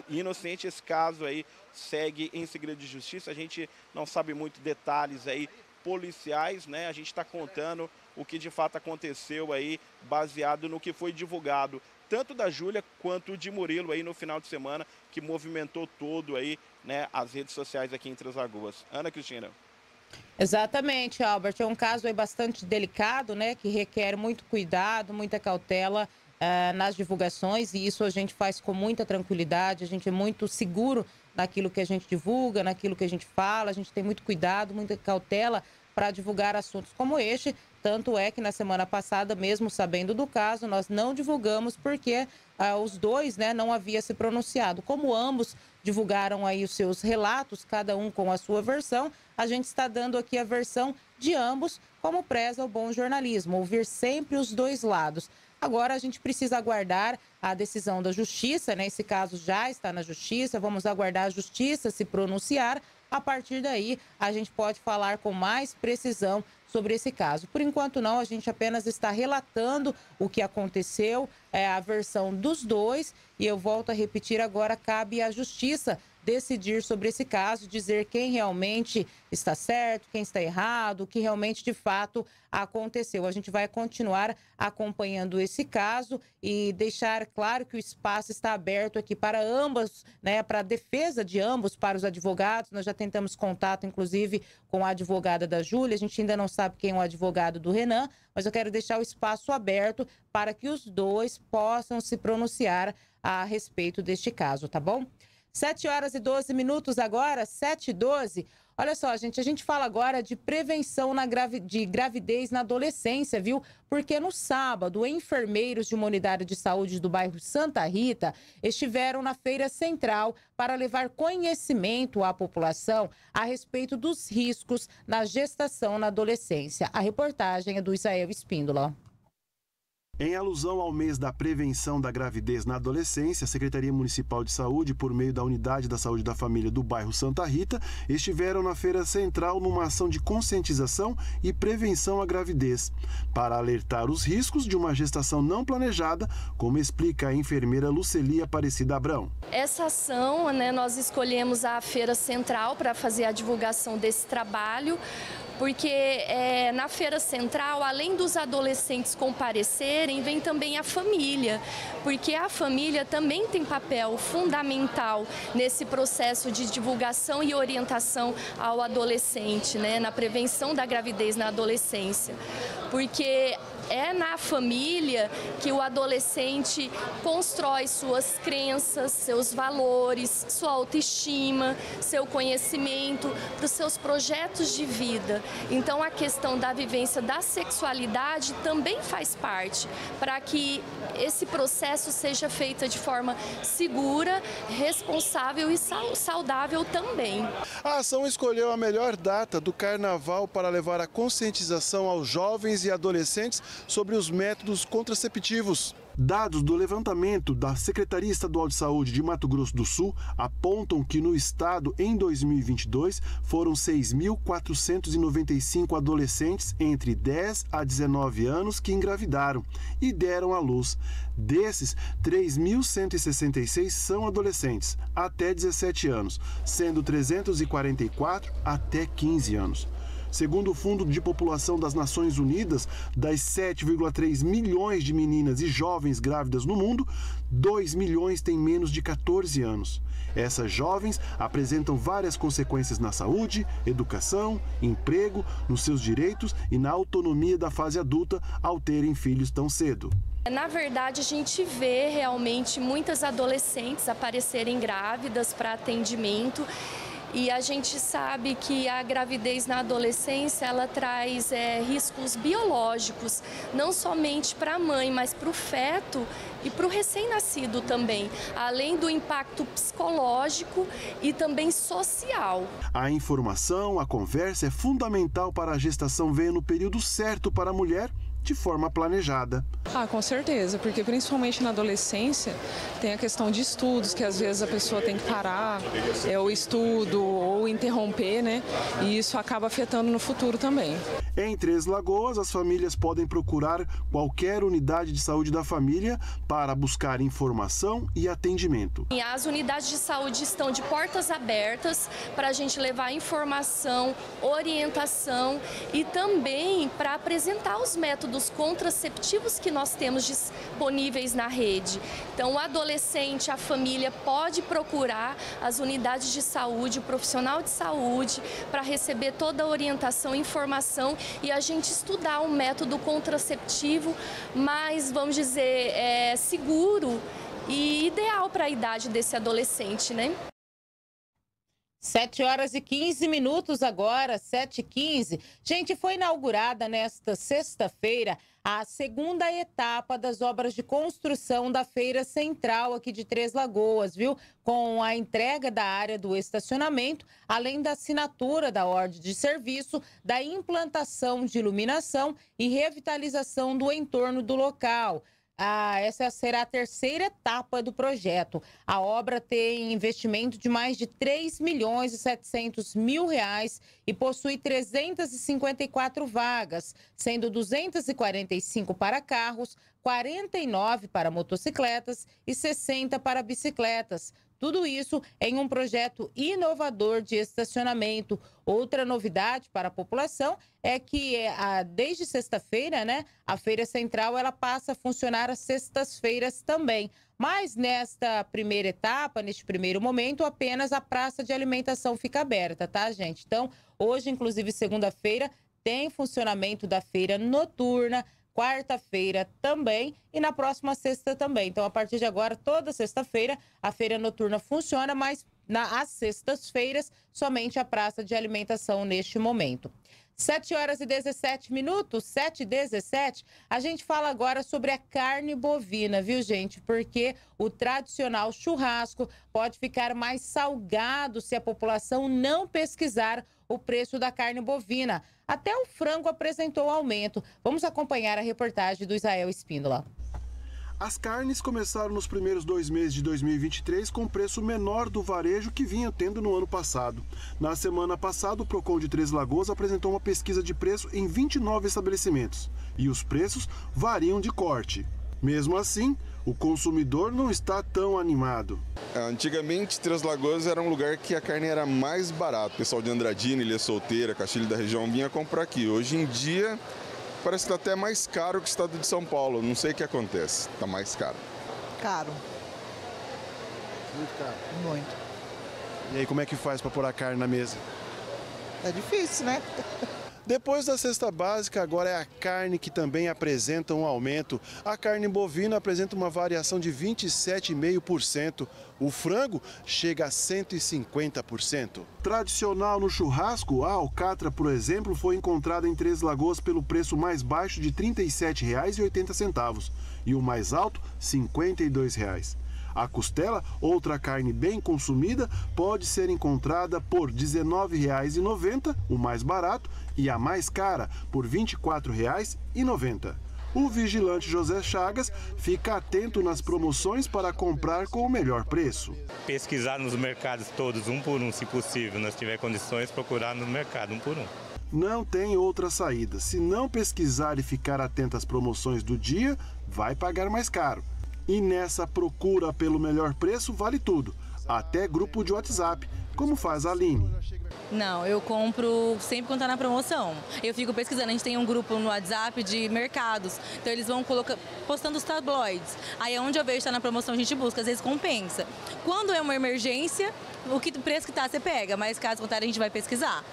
inocente, esse caso aí segue em segredo de justiça. A gente não sabe muito detalhes aí policiais, né? A gente está contando o que de fato aconteceu aí, baseado no que foi divulgado, tanto da Júlia quanto de Murilo aí no final de semana, que movimentou todo aí, né, as redes sociais aqui em Três Lagoas. Ana Cristina. Exatamente, Albert. É um caso aí bastante delicado, né? Que requer muito cuidado, muita cautela uh, nas divulgações, e isso a gente faz com muita tranquilidade, a gente é muito seguro naquilo que a gente divulga, naquilo que a gente fala, a gente tem muito cuidado, muita cautela para divulgar assuntos como este. Tanto é que na semana passada, mesmo sabendo do caso, nós não divulgamos porque ah, os dois né, não havia se pronunciado. Como ambos divulgaram aí os seus relatos, cada um com a sua versão, a gente está dando aqui a versão de ambos, como preza o bom jornalismo, ouvir sempre os dois lados. Agora a gente precisa aguardar a decisão da justiça, né? Esse caso já está na justiça, vamos aguardar a justiça se pronunciar. A partir daí, a gente pode falar com mais precisão sobre esse caso. Por enquanto, não, a gente apenas está relatando o que aconteceu, é a versão dos dois, e eu volto a repetir agora: cabe à justiça decidir sobre esse caso, dizer quem realmente está certo, quem está errado, o que realmente de fato aconteceu. A gente vai continuar acompanhando esse caso e deixar claro que o espaço está aberto aqui para ambas, né, para a defesa de ambos, para os advogados. Nós já tentamos contato, inclusive, com a advogada da Júlia. A gente ainda não sabe quem é o advogado do Renan, mas eu quero deixar o espaço aberto para que os dois possam se pronunciar a respeito deste caso, tá bom? 7 horas e 12 minutos agora, 7 e 12. Olha só, gente, a gente fala agora de prevenção na gravi de gravidez na adolescência, viu? Porque no sábado, enfermeiros de uma unidade de saúde do bairro Santa Rita estiveram na Feira Central para levar conhecimento à população a respeito dos riscos na gestação na adolescência. A reportagem é do Isael Espíndola. Em alusão ao mês da prevenção da gravidez na adolescência, a Secretaria Municipal de Saúde, por meio da Unidade da Saúde da Família do bairro Santa Rita, estiveram na Feira Central numa ação de conscientização e prevenção à gravidez, para alertar os riscos de uma gestação não planejada, como explica a enfermeira Luceli Aparecida Abrão. Essa ação, né, nós escolhemos a Feira Central para fazer a divulgação desse trabalho, porque é, na Feira Central, além dos adolescentes comparecerem, vem também a família, porque a família também tem papel fundamental nesse processo de divulgação e orientação ao adolescente, né, na prevenção da gravidez na adolescência. Porque é na família que o adolescente constrói suas crenças, seus valores, sua autoestima, seu conhecimento, dos seus projetos de vida. Então, a questão da vivência da sexualidade também faz parte para que esse processo seja feito de forma segura, responsável e saudável também. A ação escolheu a melhor data do carnaval para levar a conscientização aos jovens e adolescentes sobre os métodos contraceptivos. Dados do levantamento da Secretaria Estadual de Saúde de Mato Grosso do Sul apontam que no estado, em 2022, foram 6.495 adolescentes entre 10 a 19 anos que engravidaram e deram à luz. Desses, 3.166 são adolescentes até 17 anos, sendo 344 até 15 anos. Segundo o Fundo de População das Nações Unidas, das 7,3 milhões de meninas e jovens grávidas no mundo, 2 milhões têm menos de 14 anos. Essas jovens apresentam várias consequências na saúde, educação, emprego, nos seus direitos e na autonomia da fase adulta ao terem filhos tão cedo. Na verdade, a gente vê realmente muitas adolescentes aparecerem grávidas para atendimento e a gente sabe que a gravidez na adolescência ela traz é, riscos biológicos, não somente para a mãe, mas para o feto e para o recém-nascido também, além do impacto psicológico e também social. A informação, a conversa é fundamental para a gestação ver no período certo para a mulher de forma planejada. Ah, com certeza, porque principalmente na adolescência tem a questão de estudos, que às vezes a pessoa tem que parar é, o estudo ou interromper, né? E isso acaba afetando no futuro também. Em Três Lagoas, as famílias podem procurar qualquer unidade de saúde da família para buscar informação e atendimento. As unidades de saúde estão de portas abertas para a gente levar informação, orientação e também para apresentar os métodos contraceptivos que nós temos disponíveis na rede. Então, o adolescente, a família pode procurar as unidades de saúde, o profissional de saúde, para receber toda a orientação informação e a gente estudar um método contraceptivo mais, vamos dizer, é, seguro e ideal para a idade desse adolescente, né? 7 horas e 15 minutos agora, 7 e 15. Gente, foi inaugurada nesta sexta-feira a segunda etapa das obras de construção da Feira Central aqui de Três Lagoas, viu? Com a entrega da área do estacionamento, além da assinatura da ordem de serviço, da implantação de iluminação e revitalização do entorno do local. Ah, essa será a terceira etapa do projeto. A obra tem investimento de mais de 3 milhões e 700 mil reais e possui 354 vagas, sendo 245 para carros, 49 para motocicletas e 60 para bicicletas. Tudo isso em um projeto inovador de estacionamento. Outra novidade para a população é que é, desde sexta-feira, né, a feira central ela passa a funcionar às sextas-feiras também. Mas nesta primeira etapa, neste primeiro momento, apenas a praça de alimentação fica aberta, tá, gente? Então, hoje, inclusive segunda-feira, tem funcionamento da feira noturna quarta-feira também e na próxima sexta também. Então, a partir de agora, toda sexta-feira, a feira noturna funciona, mas nas sextas-feiras, somente a praça de alimentação neste momento. 7 horas e 17 minutos, 7 e 17. A gente fala agora sobre a carne bovina, viu, gente? Porque o tradicional churrasco pode ficar mais salgado se a população não pesquisar o preço da carne bovina. Até o frango apresentou aumento. Vamos acompanhar a reportagem do Israel Espíndola. As carnes começaram nos primeiros dois meses de 2023 com preço menor do varejo que vinha tendo no ano passado. Na semana passada, o Procon de Três Lagoas apresentou uma pesquisa de preço em 29 estabelecimentos e os preços variam de corte. Mesmo assim, o consumidor não está tão animado. Antigamente, Três Lagoas era um lugar que a carne era mais barata. O pessoal de Andradina, Ilha Solteira, Castilho da região vinha comprar aqui. Hoje em dia, parece que está até mais caro que o estado de São Paulo. Não sei o que acontece, está mais caro. Caro. Muito caro. Muito. E aí, como é que faz para pôr a carne na mesa? É difícil, né? Depois da cesta básica, agora é a carne que também apresenta um aumento. A carne bovina apresenta uma variação de 27,5%. O frango chega a 150%. Tradicional no churrasco, a alcatra, por exemplo, foi encontrada em Três Lagoas pelo preço mais baixo de R$ 37,80 e o mais alto, R$ 52,00. A costela, outra carne bem consumida, pode ser encontrada por R$ 19,90, o mais barato, e a mais cara, por R$ 24,90. O vigilante José Chagas fica atento nas promoções para comprar com o melhor preço. Pesquisar nos mercados todos, um por um, se possível. Nós tiver condições, procurar no mercado, um por um. Não tem outra saída. Se não pesquisar e ficar atento às promoções do dia, vai pagar mais caro. E nessa procura pelo melhor preço vale tudo, até grupo de WhatsApp, como faz a Aline. Não, eu compro sempre quando tá na promoção. Eu fico pesquisando, a gente tem um grupo no WhatsApp de mercados, então eles vão colocar, postando os tabloides. Aí é onde eu vejo que tá na promoção a gente busca, às vezes compensa. Quando é uma emergência, o, que, o preço que tá você pega, mas caso contrário a gente vai pesquisar.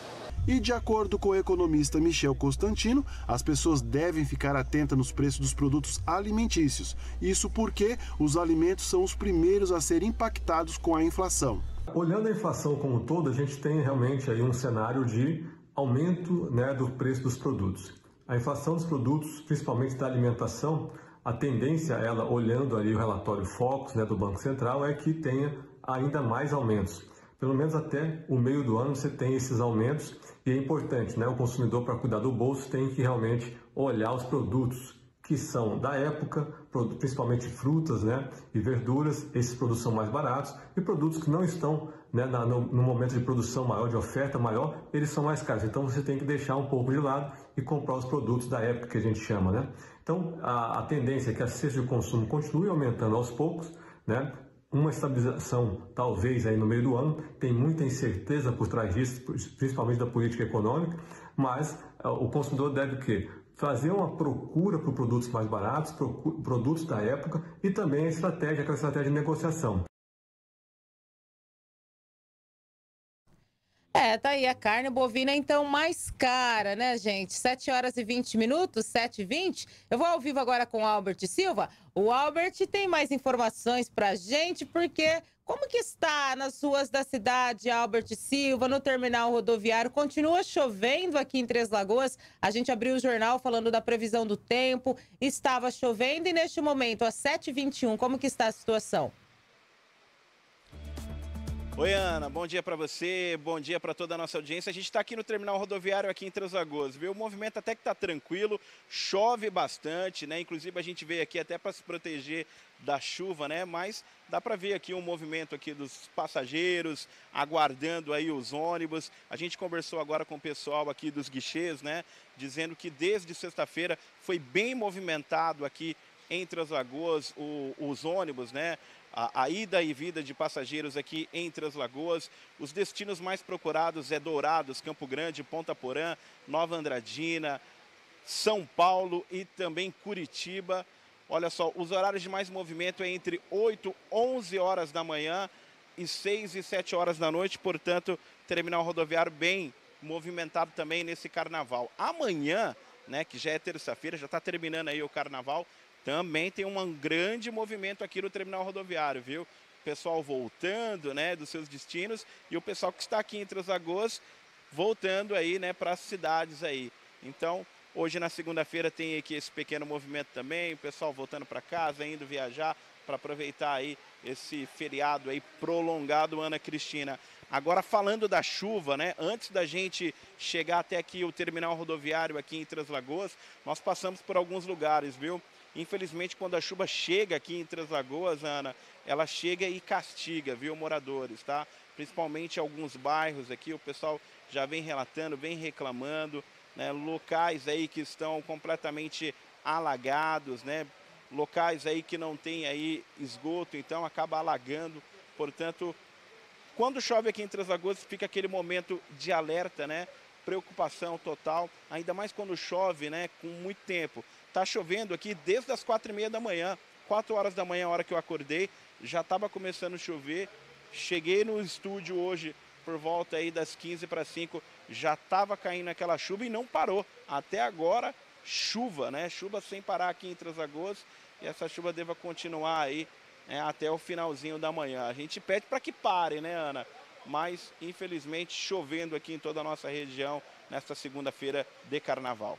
E de acordo com o economista Michel Constantino, as pessoas devem ficar atentas nos preços dos produtos alimentícios. Isso porque os alimentos são os primeiros a serem impactados com a inflação. Olhando a inflação como um todo, a gente tem realmente aí um cenário de aumento né, do preço dos produtos. A inflação dos produtos, principalmente da alimentação, a tendência, ela olhando ali o relatório Focus né, do Banco Central, é que tenha ainda mais aumentos pelo menos até o meio do ano você tem esses aumentos e é importante, né? O consumidor para cuidar do bolso tem que realmente olhar os produtos que são da época, principalmente frutas né, e verduras, esses produtos são mais baratos, e produtos que não estão né, no, no, momento de produção maior, de oferta maior, eles são mais caros. Então você tem que deixar um pouco de lado e comprar os produtos da época que a gente chama. Né? Então a, a tendência é que a cesta de consumo continue aumentando aos poucos, né? Uma estabilização talvez aí no meio do ano, tem muita incerteza por trás disso, principalmente da política econômica, mas uh, o consumidor deve o quê? fazer uma procura por produtos mais baratos, produtos da época e também a estratégia, aquela estratégia de negociação. É, tá aí a carne bovina então mais cara, né, gente? 7 horas e 20 minutos, 7 e 20. Eu vou ao vivo agora com o Albert Silva. O Albert tem mais informações pra gente, porque como que está nas ruas da cidade, Albert Silva, no terminal rodoviário? Continua chovendo aqui em Três Lagoas. A gente abriu o jornal falando da previsão do tempo. Estava chovendo e neste momento, às 7h21, como que está a situação? Oi, Ana, bom dia para você, bom dia para toda a nossa audiência. A gente está aqui no terminal rodoviário aqui em Três Lagoas, viu? O movimento até que está tranquilo, chove bastante, né? Inclusive a gente veio aqui até para se proteger da chuva, né? Mas dá para ver aqui um movimento aqui dos passageiros aguardando aí os ônibus. A gente conversou agora com o pessoal aqui dos guichês, né? Dizendo que desde sexta-feira foi bem movimentado aqui entre as lagoas, o, os ônibus, né? A, a, ida e vida de passageiros aqui entre as lagoas. Os destinos mais procurados é Dourados, Campo Grande, Ponta Porã, Nova Andradina, São Paulo e também Curitiba. Olha só, os horários de mais movimento é entre 8, 11 horas da manhã e 6 e 7 horas da noite, portanto, terminal rodoviário bem movimentado também nesse carnaval. Amanhã, né, que já é terça-feira, já está terminando aí o carnaval, também tem um grande movimento aqui no terminal rodoviário, viu? Pessoal voltando, né, dos seus destinos e o pessoal que está aqui entre os Lagoas voltando aí, né, para as cidades aí. Então, hoje na segunda-feira tem aqui esse pequeno movimento também, o pessoal voltando para casa, indo viajar para aproveitar aí esse feriado aí prolongado, Ana Cristina. Agora falando da chuva, né? Antes da gente chegar até aqui o terminal rodoviário aqui em Três Lagoas, nós passamos por alguns lugares, viu? Infelizmente, quando a chuva chega aqui em Três Lagoas, Ana, ela chega e castiga, viu, moradores, tá? Principalmente alguns bairros aqui, o pessoal já vem relatando, vem reclamando, né? Locais aí que estão completamente alagados, né? Locais aí que não tem aí esgoto, então acaba alagando. Portanto, quando chove aqui em Três Lagoas, fica aquele momento de alerta, né? Preocupação total, ainda mais quando chove, né? Com muito tempo. Tá chovendo aqui desde as quatro e meia da manhã. Quatro horas da manhã, a hora que eu acordei, já estava começando a chover. Cheguei no estúdio hoje por volta aí das 15 para 5, já estava caindo aquela chuva e não parou. Até agora, chuva, né? Chuva sem parar aqui em Três Lagoas e essa chuva deva continuar aí né, até o finalzinho da manhã. A gente pede para que pare, né, Ana? Mas, infelizmente, chovendo aqui em toda a nossa região nesta segunda-feira de carnaval.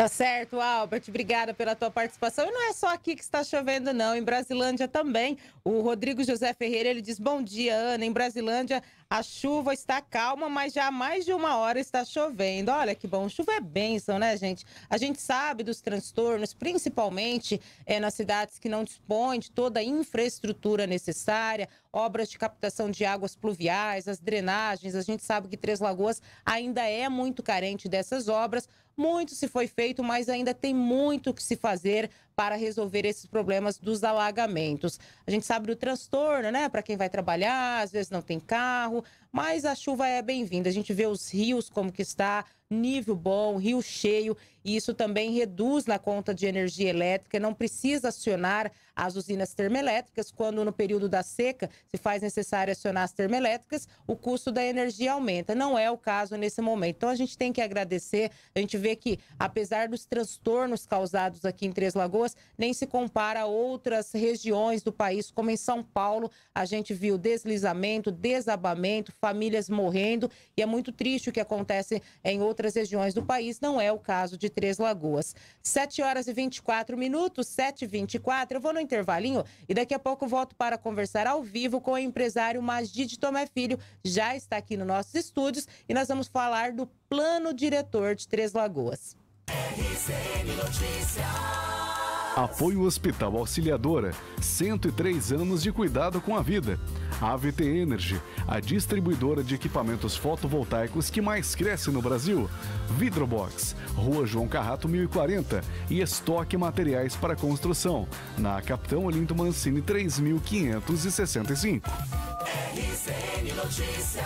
Tá certo, Albert. Obrigada pela tua participação. E não é só aqui que está chovendo, não. Em Brasilândia também. O Rodrigo José Ferreira ele diz: Bom dia, Ana. Em Brasilândia a chuva está calma, mas já há mais de uma hora está chovendo. Olha que bom. Chuva é bênção, né, gente? A gente sabe dos transtornos, principalmente é, nas cidades que não dispõem de toda a infraestrutura necessária, obras de captação de águas pluviais, as drenagens. A gente sabe que Três Lagoas ainda é muito carente dessas obras. Muito se foi feito, mas ainda tem muito que se fazer para resolver esses problemas dos alagamentos. A gente sabe do transtorno, né? Para quem vai trabalhar, às vezes não tem carro, mas a chuva é bem-vinda. A gente vê os rios como que está, nível bom, rio cheio, e isso também reduz na conta de energia elétrica, não precisa acionar as usinas termoelétricas, quando no período da seca se faz necessário acionar as termoelétricas, o custo da energia aumenta. Não é o caso nesse momento. Então a gente tem que agradecer, a gente vê que apesar dos transtornos causados aqui em Três Lagoas, nem se compara a outras regiões do país, como em São Paulo, a gente viu deslizamento, desabamento, famílias morrendo, e é muito triste o que acontece em outras outras regiões do país. Não é o caso de Três Lagoas. 7 horas e 24 minutos, 7 e 24 Eu vou no intervalinho e daqui a pouco volto para conversar ao vivo com o empresário Magid Tomé Filho. Já está aqui nos nossos estúdios e nós vamos falar do plano diretor de Três Lagoas. RCN Notícias. Apoio Hospital Auxiliadora, 103 anos de cuidado com a vida. AVT Energy, a distribuidora de equipamentos fotovoltaicos que mais cresce no Brasil. Vidrobox, Rua João Carrato 1040 e estoque materiais para construção, na Capitão Olinto Mancini 3565. RCN Notícias.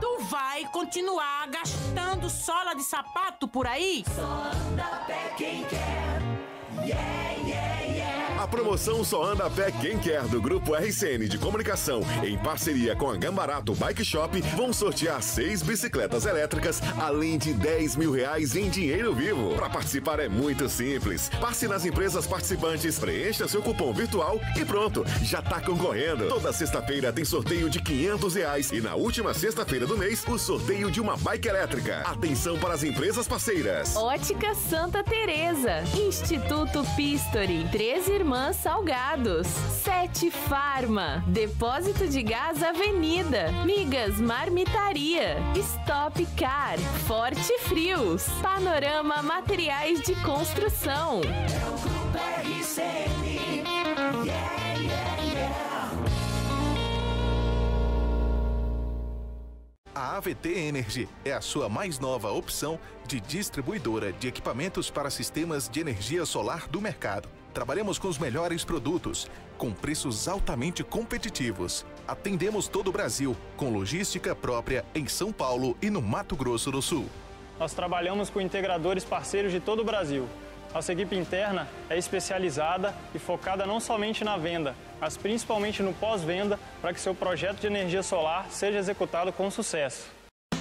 Tu vai continuar gastando sola de sapato por aí? Só anda pé quem quer. Yeah, yeah. A promoção Só Anda a Pé Quem Quer do Grupo RCN de Comunicação, em parceria com a Gambarato Bike Shop, vão sortear seis bicicletas elétricas, além de 10 mil reais em dinheiro vivo. Para participar é muito simples. Passe nas empresas participantes, preencha seu cupom virtual e pronto, já tá concorrendo. Toda sexta-feira tem sorteio de 500 reais e na última sexta-feira do mês, o sorteio de uma bike elétrica. Atenção para as empresas parceiras. Ótica Santa Teresa, Instituto Pistori, Três Irmãs Salgados, Sete Farma, Depósito de Gás Avenida, Migas Marmitaria, Stop Car, Forte Frios, Panorama Materiais de Construção. É o Grupo RCN. A AVT Energy é a sua mais nova opção de distribuidora de equipamentos para sistemas de energia solar do mercado. Trabalhamos com os melhores produtos, com preços altamente competitivos. Atendemos todo o Brasil, com logística própria em São Paulo e no Mato Grosso do Sul. Nós trabalhamos com integradores parceiros de todo o Brasil. Nossa equipe interna é especializada e focada não somente na venda, mas principalmente no pós-venda para que seu projeto de energia solar seja executado com sucesso.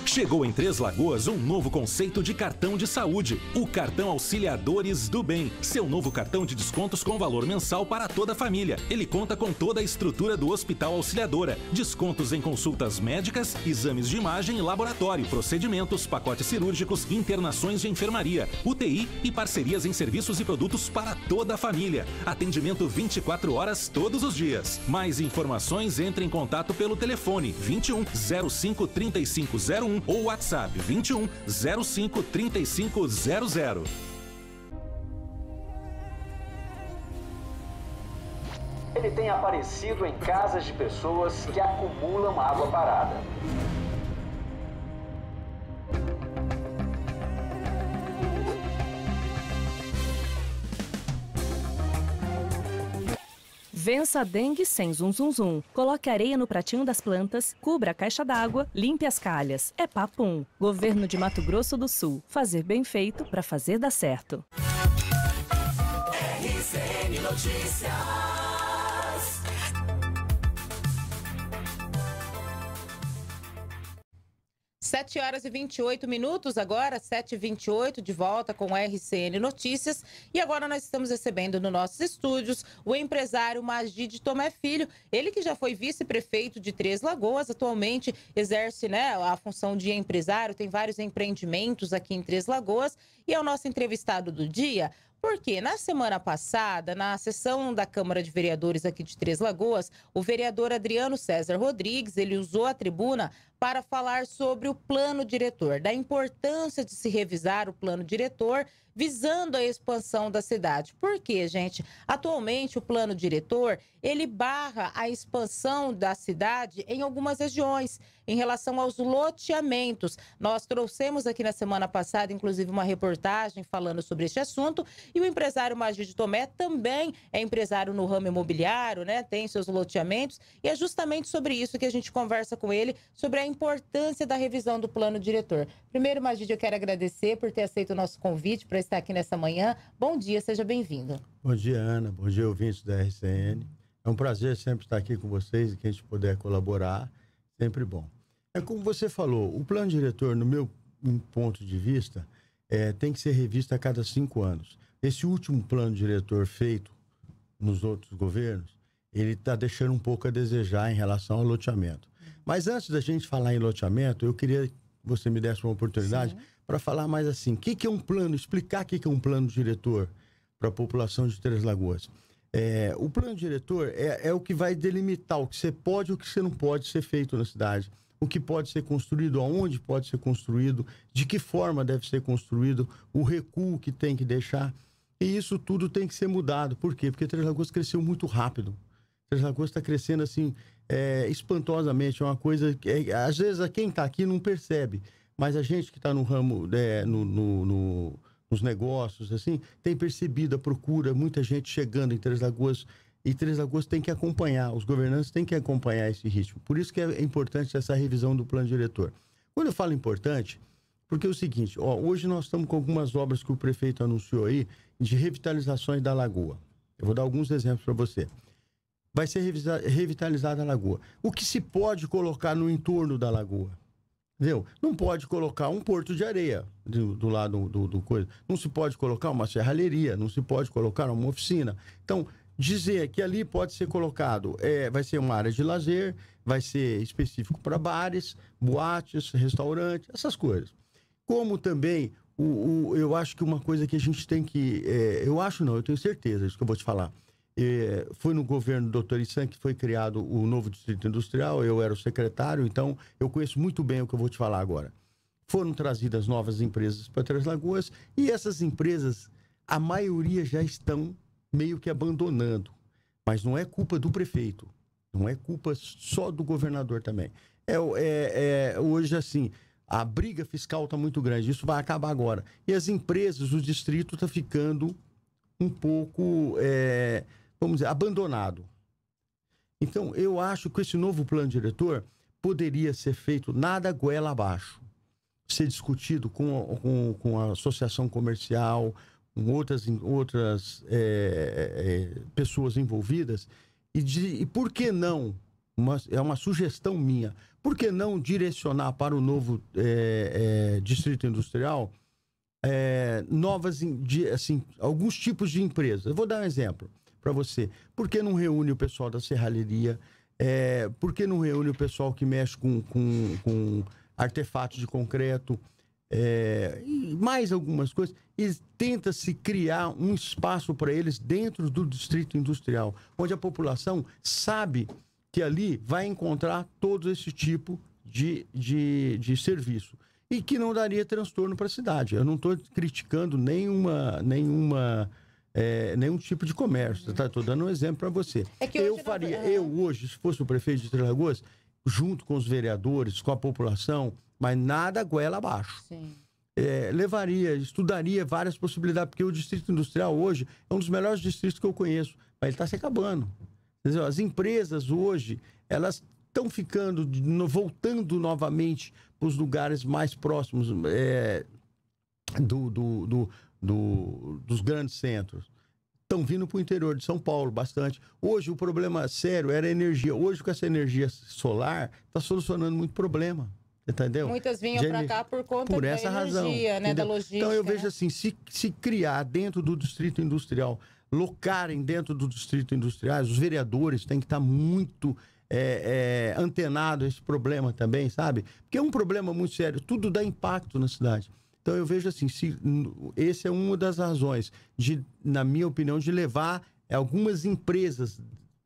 Chegou em Três Lagoas um novo conceito de cartão de saúde, o cartão Auxiliadores do Bem. Seu novo cartão de descontos com valor mensal para toda a família. Ele conta com toda a estrutura do Hospital Auxiliadora, descontos em consultas médicas, exames de imagem e laboratório, procedimentos, pacotes cirúrgicos, internações de enfermaria, UTI e parcerias em serviços e produtos para toda a família. Atendimento 24 horas todos os dias. Mais informações entre em contato pelo telefone 21 05 3501 ou WhatsApp 21 05 3500. Ele tem aparecido em casas de pessoas que acumulam água parada. Vença a dengue sem zum zum zum. Coloque areia no pratinho das plantas, cubra a caixa d'água, limpe as calhas. É papum. Governo de Mato Grosso do Sul. Fazer bem feito para fazer dar certo. RCN Notícias. 7 horas e 28 minutos, agora 7 e 28 de volta com RCN Notícias. E agora nós estamos recebendo nos nossos estúdios o empresário Magid Tomé Filho, ele que já foi vice-prefeito de Três Lagoas, atualmente exerce né, a função de empresário, tem vários empreendimentos aqui em Três Lagoas e é o nosso entrevistado do dia. Porque na semana passada, na sessão da Câmara de Vereadores aqui de Três Lagoas, o vereador Adriano César Rodrigues, ele usou a tribuna para falar sobre o plano diretor, da importância de se revisar o plano diretor visando a expansão da cidade. Por quê, gente? Atualmente o plano diretor, ele barra a expansão da cidade em algumas regiões em relação aos loteamentos. Nós trouxemos aqui na semana passada, inclusive, uma reportagem falando sobre este assunto. E o empresário Magid Tomé também é empresário no ramo imobiliário, né? Tem seus loteamentos. E é justamente sobre isso que a gente conversa com ele, sobre a importância da revisão do plano diretor. Primeiro, Magid, eu quero agradecer por ter aceito o nosso convite para estar aqui nessa manhã. Bom dia, seja bem-vindo. Bom dia, Ana. Bom dia, ouvintes da RCN. É um prazer sempre estar aqui com vocês e quem a gente puder colaborar, sempre bom. É como você falou, o plano diretor, no meu ponto de vista, é, tem que ser revisto a cada cinco anos. Esse último plano diretor feito nos outros governos, ele está deixando um pouco a desejar em relação ao loteamento. Mas antes da gente falar em loteamento, eu queria que você me desse uma oportunidade para falar mais assim, o que, que é um plano, explicar o que, que é um plano diretor para a população de Três Lagoas. É, o plano diretor é, é o que vai delimitar o que você pode e o que você não pode ser feito na cidade. O que pode ser construído, aonde pode ser construído, de que forma deve ser construído, o recuo que tem que deixar. E isso tudo tem que ser mudado. Por quê? Porque Três Lagoas cresceu muito rápido. Três Lagoas está crescendo assim, é, espantosamente. É uma coisa que, é, às vezes, quem está aqui não percebe. Mas a gente que está no ramo, é, no, no- no- nos negócios, assim, tem percebido a procura, muita gente chegando em Três Lagoas. E Três Lagoas tem que acompanhar, os governantes têm que acompanhar esse ritmo. Por isso que é importante essa revisão do plano diretor. Quando eu falo importante, porque é o seguinte, ó, hoje nós estamos com algumas obras que o prefeito anunciou aí de revitalizações da lagoa. Eu vou dar alguns exemplos para você. Vai ser revitalizada a lagoa. O que se pode colocar no entorno da lagoa? Entendeu? Não pode colocar um porto de areia do, do lado do, do coisa. Não se pode colocar uma serralheria, não se pode colocar uma oficina. Então, dizer que ali pode ser colocado, é, vai ser uma área de lazer, vai ser específico para bares, boates, restaurantes, essas coisas. Como também, o, o- eu acho que uma coisa que a gente tem que. é, eu acho não, eu tenho certeza, isso que eu vou te falar. É, foi no governo do Dr. Issan que foi criado o novo Distrito Industrial, eu era o secretário, então eu conheço muito bem o que eu vou te falar agora. Foram trazidas novas empresas para Três Lagoas e essas empresas, a maioria já estão meio que abandonando. Mas não é culpa do prefeito, não é culpa só do governador também. É, é- é, hoje, assim, a briga fiscal está muito grande, isso vai acabar agora. E as empresas, o distrito está ficando um pouco, é, vamos dizer, abandonado. Então, eu acho que esse novo plano diretor poderia ser feito nada goela abaixo. Ser discutido com, com, com a associação comercial, com outras, outras é, é, pessoas envolvidas. E, de, e por que não? Uma, é uma sugestão minha. Por que não direcionar para o novo é, é, distrito industrial é, novas, de, assim, alguns tipos de empresas. Eu vou dar um exemplo para você. Por que não reúne o pessoal da serralheria? É, por que não reúne o pessoal que mexe com, com, com artefatos de concreto? É, e mais algumas coisas. E tenta se criar um espaço para eles dentro do distrito industrial, onde a população sabe que ali vai encontrar todo esse tipo de, de, de serviço e que não daria transtorno para a cidade. Eu não estou criticando nenhuma, nenhuma, é, nenhum tipo de comércio. Estou dando um exemplo para você. É que eu hoje não- faria, é. eu hoje, se fosse o prefeito de Três Lagoas, junto com os vereadores, com a população, mas nada goela abaixo. É, levaria, estudaria várias possibilidades, porque o distrito industrial hoje é um dos melhores distritos que eu conheço, mas ele está se acabando. Entendeu? As empresas hoje, elas estão ficando, voltando novamente para os lugares mais próximos é, do, do- do- do- dos grandes centros. Estão vindo para o interior de São Paulo bastante. Hoje o problema sério era a energia. Hoje, com essa energia solar, está solucionando muito problema. Entendeu? Muitas vinham para cá por conta por da essa razão, energia, né, da logística. Então eu né? vejo assim, se, se criar dentro do distrito industrial, locarem dentro do distrito industrial, os vereadores têm que estar muito é, é, antenados a esse problema também, sabe? Porque é um problema muito sério, tudo dá impacto na cidade. Então eu vejo assim, se, esse é uma das razões de, na minha opinião, de levar algumas empresas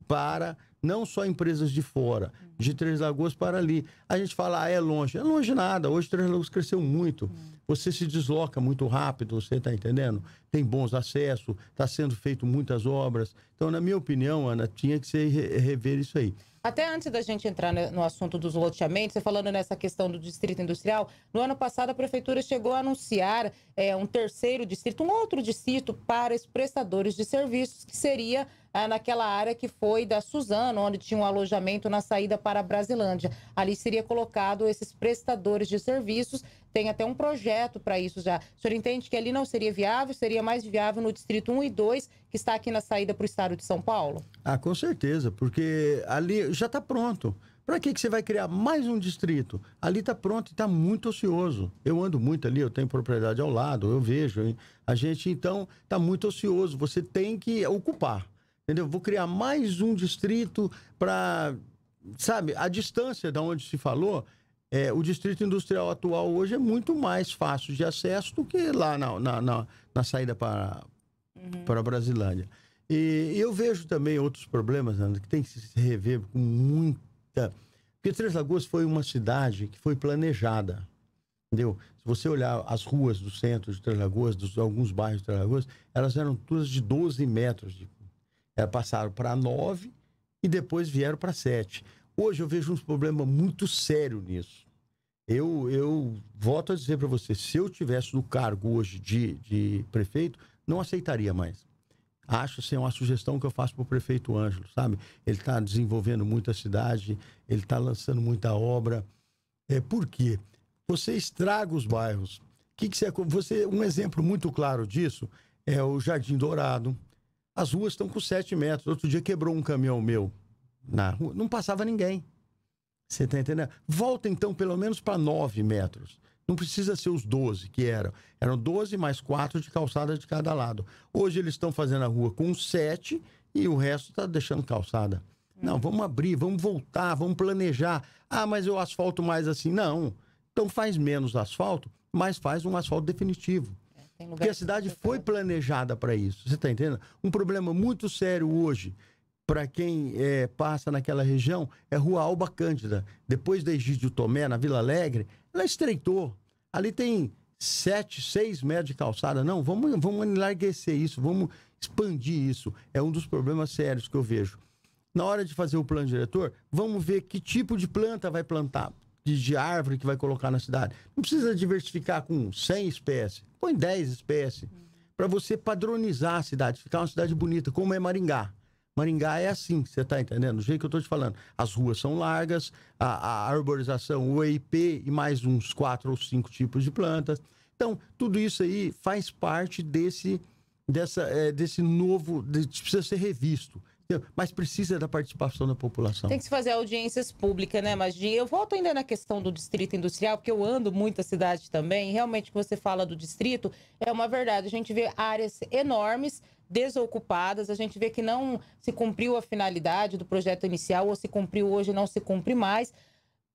para não só empresas de fora, de Três Lagoas para ali. A gente fala, ah, é longe. É longe nada. Hoje Três Lagoas cresceu muito. Você se desloca muito rápido, você está entendendo? Tem bons acessos, está sendo feito muitas obras. Então, na minha opinião, Ana, tinha que ser re- rever isso aí. Até antes da gente entrar no assunto dos loteamentos, você falando nessa questão do distrito industrial, no ano passado a prefeitura chegou a anunciar é, um terceiro distrito, um outro distrito para os prestadores de serviços, que seria ah, naquela área que foi da Suzano, onde tinha um alojamento na saída para a Brasilândia. Ali seria colocado esses prestadores de serviços, tem até um projeto para isso já. O senhor entende que ali não seria viável, seria mais viável no distrito 1 e 2, que está aqui na saída para o estado de São Paulo? Ah, com certeza, porque ali já está pronto. Para que, que você vai criar mais um distrito? Ali está pronto e está muito ocioso. Eu ando muito ali, eu tenho propriedade ao lado, eu vejo. A gente, então, está muito ocioso. Você tem que ocupar. Entendeu? Vou criar mais um distrito para sabe, a distância da onde se falou, é, o distrito industrial atual hoje é muito mais fácil de acesso do que lá na, na, na, na saída para, para a Brasilândia. E eu vejo também outros problemas, Ana, que tem que se rever com muita. Porque Três Lagoas foi uma cidade que foi planejada. Entendeu? Se você olhar as ruas do centro de Três Lagoas, dos alguns bairros de Três Lagoas, elas eram todas de 12 metros. De... Elas passaram para 9 e depois vieram para 7. Hoje eu vejo um problema muito sério nisso. Eu, eu volto a dizer para você, se eu tivesse no cargo hoje de, de prefeito, não aceitaria mais. Acho assim, é uma sugestão que eu faço para o prefeito Ângelo, sabe? Ele está desenvolvendo muito a cidade, ele está lançando muita obra. É, por quê? Você estraga os bairros. Que que você, você, um exemplo muito claro disso é o Jardim Dourado. As ruas estão com 7 metros. Outro dia quebrou um caminhão meu na rua, não passava ninguém. Você está entendendo? Volta então pelo menos para 9 metros. Não precisa ser os 12 que eram. Eram 12 mais 4 de calçada de cada lado. Hoje eles estão fazendo a rua com 7 e o resto está deixando calçada. Não, vamos abrir, vamos voltar, vamos planejar. Ah, mas eu asfalto mais assim. Não. Então faz menos asfalto, mas faz um asfalto definitivo. Porque a cidade foi planejada para isso. Você está entendendo? Um problema muito sério hoje para quem é, passa naquela região é Rua Alba Cândida. Depois da Egídio Tomé, na Vila Alegre, ela estreitou. Ali tem sete, seis metros de calçada. Não, vamos, vamos enlarguecer isso, vamos expandir isso. É um dos problemas sérios que eu vejo. Na hora de fazer o plano diretor, vamos ver que tipo de planta vai plantar, de, árvore que vai colocar na cidade. Não precisa diversificar com 100 espécies, põe 10 espécies. Para você padronizar a cidade, ficar uma cidade bonita, como é Maringá. Maringá é assim, você está entendendo? Do jeito que eu estou te falando. As ruas são largas, a, a arborização, o EIP e mais uns quatro ou cinco tipos de plantas. Então, tudo isso aí faz parte desse, dessa, é, desse novo. De, precisa ser revisto. Mas precisa da participação da população. Tem que se fazer audiências públicas, né, Maginha? Eu volto ainda na questão do distrito industrial, porque eu ando muito cidade também. Realmente, que você fala do distrito, é uma verdade. A gente vê áreas enormes desocupadas. A gente vê que não se cumpriu a finalidade do projeto inicial, ou se cumpriu hoje, não se cumpre mais.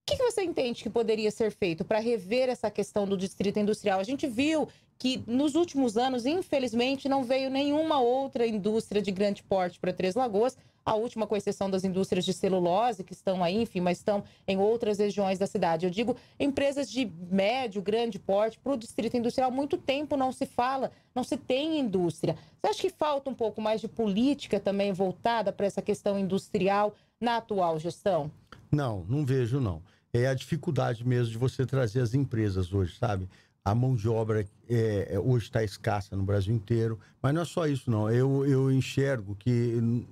O que, que você entende que poderia ser feito para rever essa questão do distrito industrial? A gente viu que nos últimos anos, infelizmente, não veio nenhuma outra indústria de grande porte para Três Lagoas. A última, com exceção das indústrias de celulose, que estão aí, enfim, mas estão em outras regiões da cidade. Eu digo empresas de médio, grande porte para o distrito industrial. Muito tempo não se fala, não se tem indústria. Você acha que falta um pouco mais de política também voltada para essa questão industrial na atual gestão? Não, não vejo, não. É a dificuldade mesmo de você trazer as empresas hoje, sabe? a mão de obra é, é hoje está escassa no Brasil inteiro, mas não é só isso, não. Eu, eu enxergo que.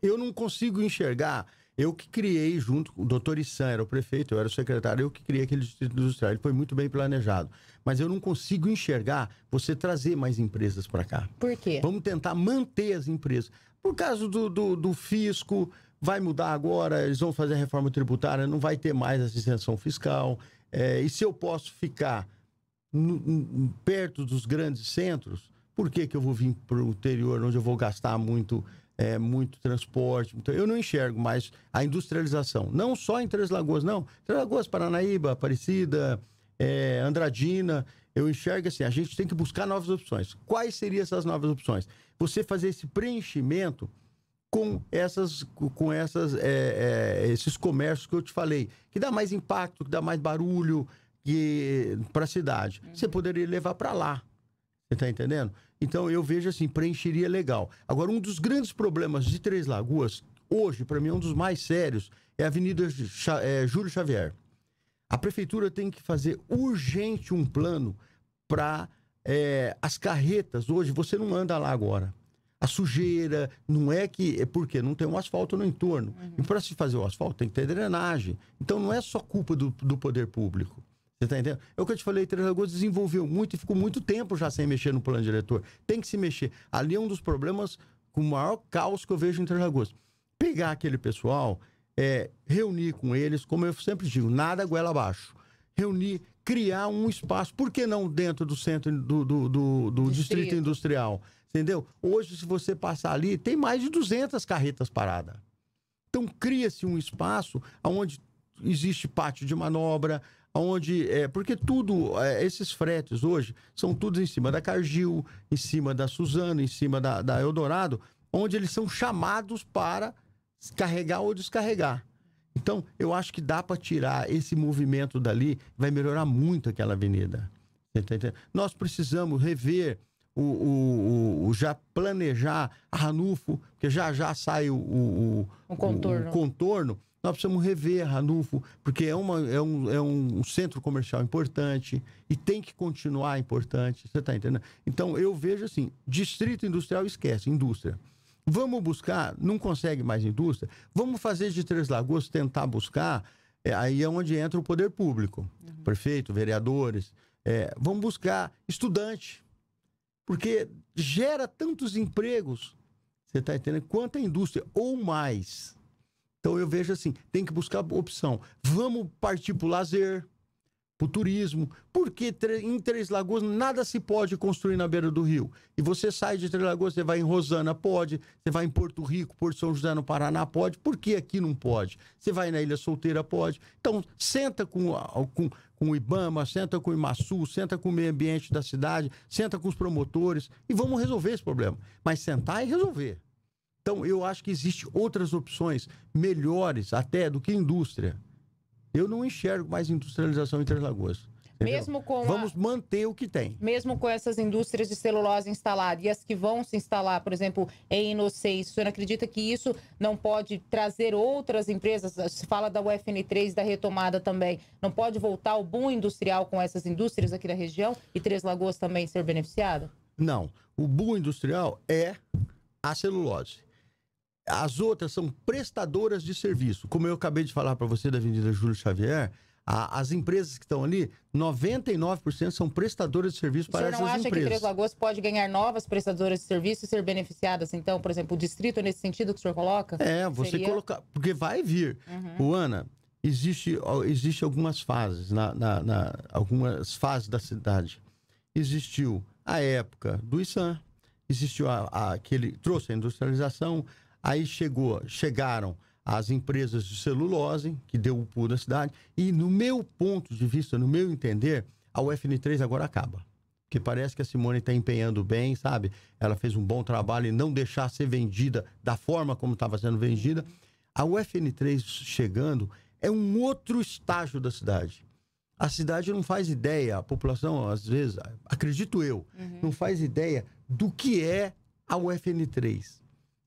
Eu não consigo enxergar. Eu que criei junto com o doutor Issan, era o prefeito, eu era o secretário, eu que criei aquele distrito industrial. Ele foi muito bem planejado. Mas eu não consigo enxergar você trazer mais empresas para cá. Por quê? Vamos tentar manter as empresas. Por causa do, do, do fisco, vai mudar agora, eles vão fazer a reforma tributária, não vai ter mais essa isenção fiscal. É, e se eu posso ficar perto dos grandes centros, por que, que eu vou vir para o interior, onde eu vou gastar muito, é, muito transporte? Então, eu não enxergo mais a industrialização. Não só em Três Lagoas, não. Três Lagoas, Paranaíba, Aparecida, é, Andradina. Eu enxergo assim, a gente tem que buscar novas opções. Quais seriam essas novas opções? Você fazer esse preenchimento com essas com essas é, é, esses comércios que eu te falei que dá mais impacto que dá mais barulho para a cidade. Uhum. Você poderia levar para lá. Você está entendendo? Então eu vejo assim, preencheria legal. Agora, um dos grandes problemas de Três Lagoas, hoje, para mim, é um dos mais sérios, é a Avenida é, Júlio Xavier. A prefeitura tem que fazer urgente um plano para é, as carretas. Hoje, você não anda lá agora. A sujeira, não é que. É porque não tem um asfalto no entorno. Uhum. E para se fazer o asfalto, tem que ter drenagem. Então não é só culpa do, do poder público. Você tá entendendo? É o que eu te falei, Três Lagoas desenvolveu muito e ficou muito tempo já sem mexer no plano diretor. Tem que se mexer. Ali é um dos problemas com o maior caos que eu vejo em Três Lagoas. Pegar aquele pessoal, é, reunir com eles, como eu sempre digo, nada goela abaixo. Reunir, criar um espaço, por que não dentro do centro do, do, do, do distrito. distrito industrial? Entendeu? Hoje, se você passar ali, tem mais de 200 carretas paradas. Então cria-se um espaço onde existe pátio de manobra, onde é porque tudo é, esses fretes hoje são todos em cima da Cargill, em cima da Suzano, em cima da, da Eldorado, onde eles são chamados para carregar ou descarregar. Então, eu acho que dá para tirar esse movimento dali, vai melhorar muito aquela avenida. Tá? Nós precisamos rever o, o, o- já planejar a Ranulfo, porque já já sai o, o, contorno. contorno. Nós precisamos rever a Ranulfo, porque é, uma, é, um, é um centro comercial importante e tem que continuar importante. Você está entendendo? Então, eu vejo assim: distrito industrial esquece, indústria. Vamos buscar, não consegue mais indústria, vamos fazer de Três Lagoas, tentar buscar, é, aí é onde entra o poder público, prefeito, vereadores, é, vamos buscar estudante, porque gera tantos empregos, você está entendendo, quanto a indústria, ou mais. Então eu vejo assim, tem que buscar opção. Vamos partir para o lazer, para o turismo, porque em Três Lagoas nada se pode construir na beira do rio. E você sai de Três Lagoas, você vai em Rosana, pode. Você vai em Porto Rico, Porto São José, no Paraná, pode. Por que aqui não pode? Você vai na Ilha Solteira, pode. Então, senta com, com, com o IBAMA, senta com o IMASU, senta com o meio ambiente da cidade, senta com os promotores e vamos resolver esse problema. Mas sentar e resolver. Então, eu acho que existem outras opções melhores até do que indústria. Eu não enxergo mais industrialização em Três Lagoas. entendeu? Mesmo com a- Vamos manter o que tem. Mesmo com essas indústrias de celulose instaladas e as que vão se instalar, por exemplo, em Inocêncio, o senhor acredita que isso não pode trazer outras empresas? Se fala da UFN3, da retomada também. Não pode voltar o boom industrial com essas indústrias aqui da região e Três Lagoas também ser beneficiada? Não. O boom industrial é a celulose. As outras são prestadoras de serviço. Como eu acabei de falar para você da Avenida Júlio Xavier, a- as empresas que estão ali, 99% são prestadoras de serviço para senhor não essas acha que empresas. Três Lagoas pode ganhar novas prestadoras de serviço e ser beneficiadas, então, por exemplo, o distrito nesse sentido que o senhor coloca? É, você Seria- colocar. Porque vai vir. Uhum. O Ana, existe, existe algumas fases, na, na- na- algumas fases da cidade. Existiu a época do ISAM, existiu a, a- aquele. trouxe a industrialização, aí chegou, chegaram as empresas de celulose, que deu o pulo da cidade, e no meu ponto de vista, no meu entender, a UFN3 agora acaba. Porque parece que a Simone está empenhando bem, sabe? Ela fez um bom trabalho em não deixar ser vendida da forma como estava sendo vendida. A UFN3 chegando é um outro estágio da cidade. A cidade não faz ideia, a população, às vezes, acredito eu, não faz ideia do que é a UFN3.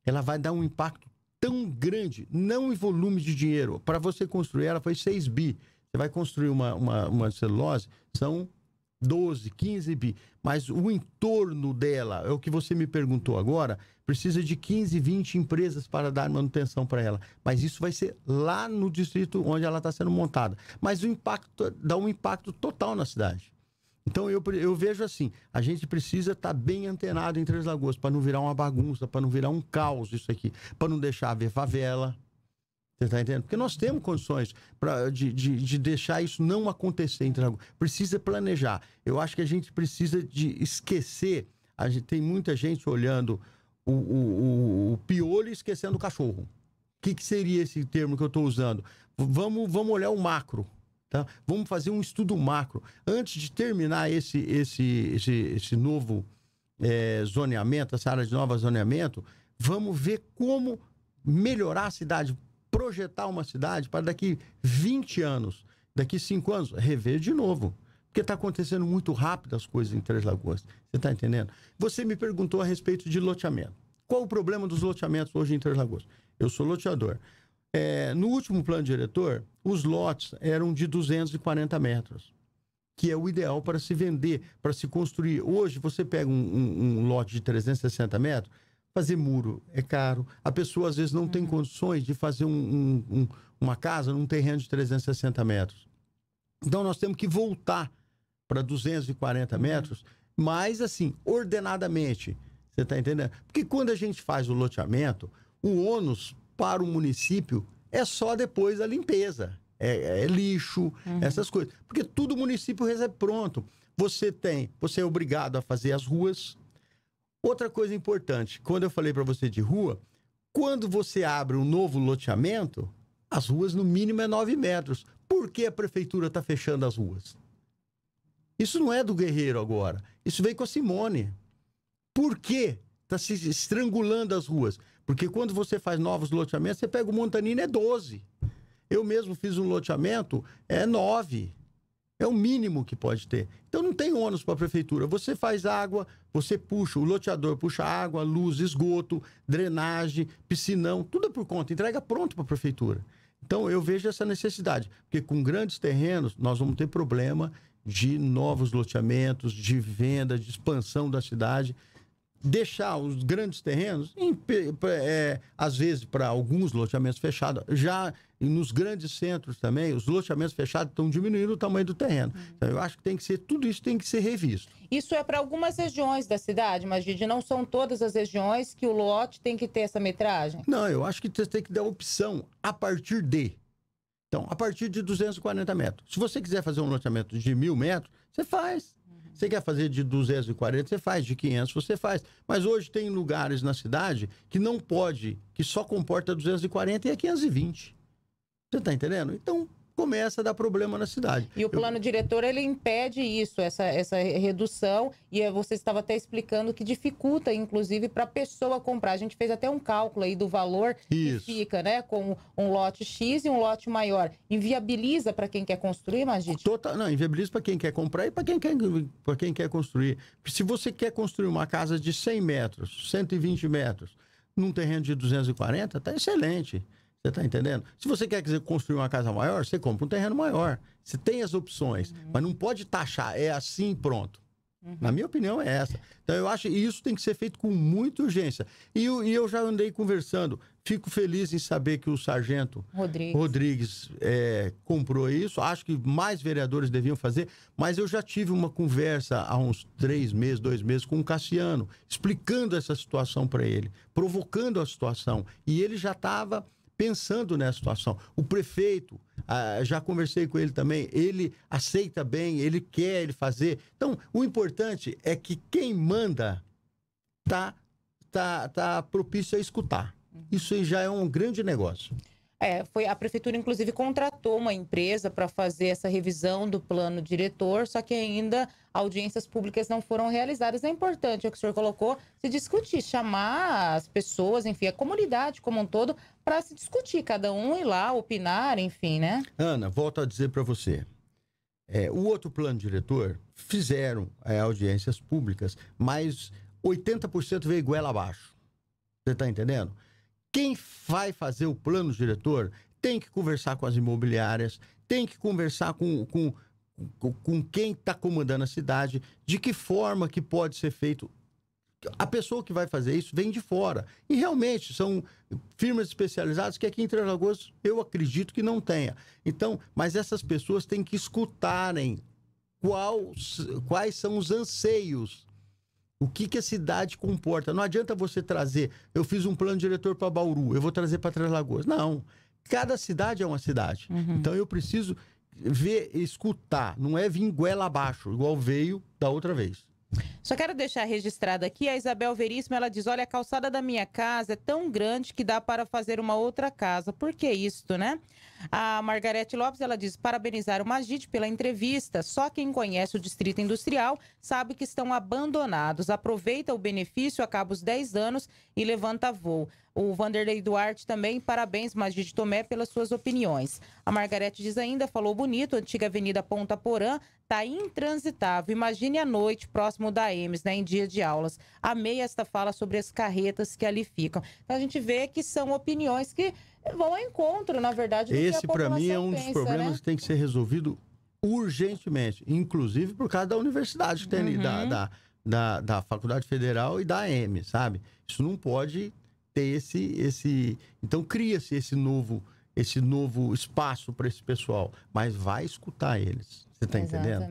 Ela vai dar um impacto tão grande, não em volume de dinheiro. Para você construir ela foi 6 bi. Você vai construir uma, uma, uma celulose, são 12, 15 bi. Mas o entorno dela, é o que você me perguntou agora, precisa de 15, 20 empresas para dar manutenção para ela. Mas isso vai ser lá no distrito onde ela está sendo montada. Mas o impacto dá um impacto total na cidade. Então eu, eu vejo assim, a gente precisa estar bem antenado em Três Lagoas para não virar uma bagunça, para não virar um caos isso aqui, para não deixar haver favela. Você está entendendo? Porque nós temos condições pra, de, de, de deixar isso não acontecer em Três Lagoas. Precisa planejar. Eu acho que a gente precisa de esquecer. A gente, tem muita gente olhando o, o, o, o piolho e esquecendo o cachorro. O que, que seria esse termo que eu estou usando? Vamos, vamos olhar o macro. Tá? Vamos fazer um estudo macro. Antes de terminar esse, esse, esse, esse novo eh, zoneamento, essa área de novo zoneamento, vamos ver como melhorar a cidade, projetar uma cidade para daqui 20 anos, daqui 5 anos, rever de novo. Porque está acontecendo muito rápido as coisas em Três Lagoas. Você está entendendo? Você me perguntou a respeito de loteamento. Qual o problema dos loteamentos hoje em Três Lagoas? Eu sou loteador. É, no último plano diretor, os lotes eram de 240 metros, que é o ideal para se vender, para se construir. Hoje, você pega um, um- um lote de 360 metros, fazer muro é caro. A pessoa, às vezes, não tem condições de fazer um- um- um- uma casa num terreno de 360 metros. Então, nós temos que voltar para 240 metros, mas, assim, ordenadamente. Você está entendendo? Porque quando a gente faz o loteamento, o ônus para o município é só depois a limpeza. É, é lixo, essas coisas. Porque tudo o município recebe pronto. Você tem, você é obrigado a fazer as ruas. Outra coisa importante, quando eu falei para você de rua, Quando você abre um novo loteamento, as ruas no mínimo é 9 metros. Por que a prefeitura está fechando as ruas? Isso não é do Guerreiro agora. Isso veio com a Simone. Por que está se estrangulando as ruas? Porque quando você faz novos loteamentos, você pega o Montanino, é 12. Eu mesmo fiz um loteamento, é 9. É o mínimo que pode ter. Então não tem ônus para a prefeitura. Você faz água, você puxa, o loteador puxa água, luz, esgoto, drenagem, piscinão, tudo é por conta, entrega pronto para a prefeitura. Então eu vejo essa necessidade, porque com grandes terrenos nós vamos ter problema de novos loteamentos, de venda, de expansão da cidade. Deixar os grandes terrenos, em é, às vezes para alguns loteamentos fechados, já nos grandes centros também, os loteamentos fechados estão diminuindo o tamanho do terreno. Então eu acho que tem que ser, tudo isso tem que ser revisto. Isso é para algumas regiões da cidade, mas Gide, não são todas as regiões que o lote tem que ter essa metragem. Não, eu acho que você tem que dar opção a partir de. Então, a partir de 240 metros. Se você quiser fazer um loteamento de mil metros, você faz. Você quer fazer de 240, você faz. De 500, você faz. Mas hoje tem lugares na cidade que não pode, que só comporta 240 e é 520. Você está entendendo? Então, começa a dar problema na cidade. E o plano diretor, ele impede isso, essa, essa redução, e eh, você estava até explicando que dificulta, inclusive, para a pessoa comprar. A gente fez até um cálculo aí do valor Isso. que fica, né, com um lote X e um lote maior. Inviabiliza para quem quer construir, Magite? Total, não, inviabiliza para quem quer comprar e para quem quer, para quem quer construir. Se você quer construir uma casa de 100 metros, 120 metros, num terreno de 240, tá excelente. Você está entendendo? Se você quer quiser construir uma casa maior, você compra um terreno maior. Você tem as opções, mas não pode taxar, é assim pronto. Na minha opinião, é essa. Então, eu acho que isso tem que ser feito com muita urgência. E eu, e eu já andei conversando. Fico feliz em saber que o sargento Rodrigues, Rodrigues é, comprou isso. Acho que mais vereadores deviam fazer. Mas eu já tive uma conversa há uns três meses, dois meses, com o Cassiano, explicando essa situação para ele, provocando a situação. E ele já estava pensando nessa situação. O prefeito, ah, já conversei com ele também, ele aceita bem, ele quer ele fazer. Então, o importante é que quem manda tá, tá, tá propício a escutar. Isso aí já é um grande negócio. É, foi a prefeitura inclusive contratou uma empresa para fazer essa revisão do plano diretor, só que ainda audiências públicas não foram realizadas. É importante, é o que o senhor colocou, se discutir, chamar as pessoas, enfim, a comunidade como um todo, para se discutir, cada um ir lá, opinar, enfim, né? Ana, volto a dizer para você. É, o outro plano diretor fizeram é, audiências públicas, mas 80% veio goela abaixo. Você está entendendo? Quem vai fazer o plano diretor tem que conversar com as imobiliárias, tem que conversar com, com, com, quem está comandando a cidade, de que forma que pode ser feito. A pessoa que vai fazer isso vem de fora. E realmente são firmas especializadas que aqui em Três Lagoas eu acredito que não tenha. Então, mas essas pessoas têm que escutarem qual, quais são os anseios o que, que a cidade comporta? Não adianta você trazer. Eu fiz um plano diretor para Bauru, eu vou trazer para Três Lagoas. Não. Cada cidade é uma cidade. Então eu preciso ver, escutar. Não é vir goela abaixo, igual veio da outra vez. Só quero deixar registrado aqui, a Isabel Veríssimo, ela diz, olha, a calçada da minha casa é tão grande que dá para fazer uma outra casa. Por que isto, né? A Margarete Lopes, ela diz, parabenizar o Magite pela entrevista. Só quem conhece o Distrito Industrial sabe que estão abandonados. Aproveita o benefício, acaba os 10 anos e levanta voo. O Vanderlei Duarte também, parabéns, Magite Tomé, pelas suas opiniões. A Margarete diz ainda, falou bonito, antiga Avenida Ponta Porã está intransitável. Imagine a noite próximo da EMS, né, em dia de aulas. Amei esta fala sobre as carretas que ali ficam. Então a gente vê que são opiniões que vão ao encontro, na verdade, do Esse, para mim, é um dos pensa, problemas né? que tem que ser resolvido urgentemente, inclusive por causa da universidade que tem ali, da, Uhum. da, da, da Faculdade Federal e da AM, sabe? Isso não pode ter esse. esse... Então cria-se esse novo, esse novo espaço para esse pessoal, mas vai escutar eles. Você está entendendo?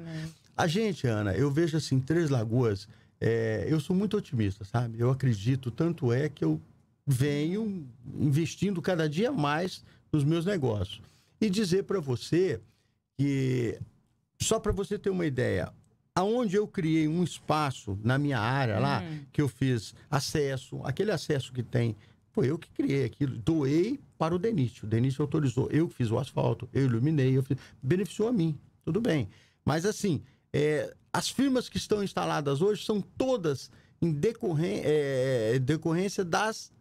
A gente, Ana, eu vejo assim, Três Lagoas, é, eu sou muito otimista, sabe? Eu acredito, tanto é que eu venho investindo cada dia mais nos meus negócios. E dizer para você que, só para você ter uma ideia, aonde eu criei um espaço na minha área lá, Hum. que eu fiz acesso, aquele acesso que tem Foi eu que criei aquilo. Doei para o Denício. O Denício autorizou. Eu fiz o asfalto, eu iluminei, eu fiz... beneficiou a mim. Tudo bem. Mas assim, é, as firmas que estão instaladas hoje são todas em decorren- é, decorrência das,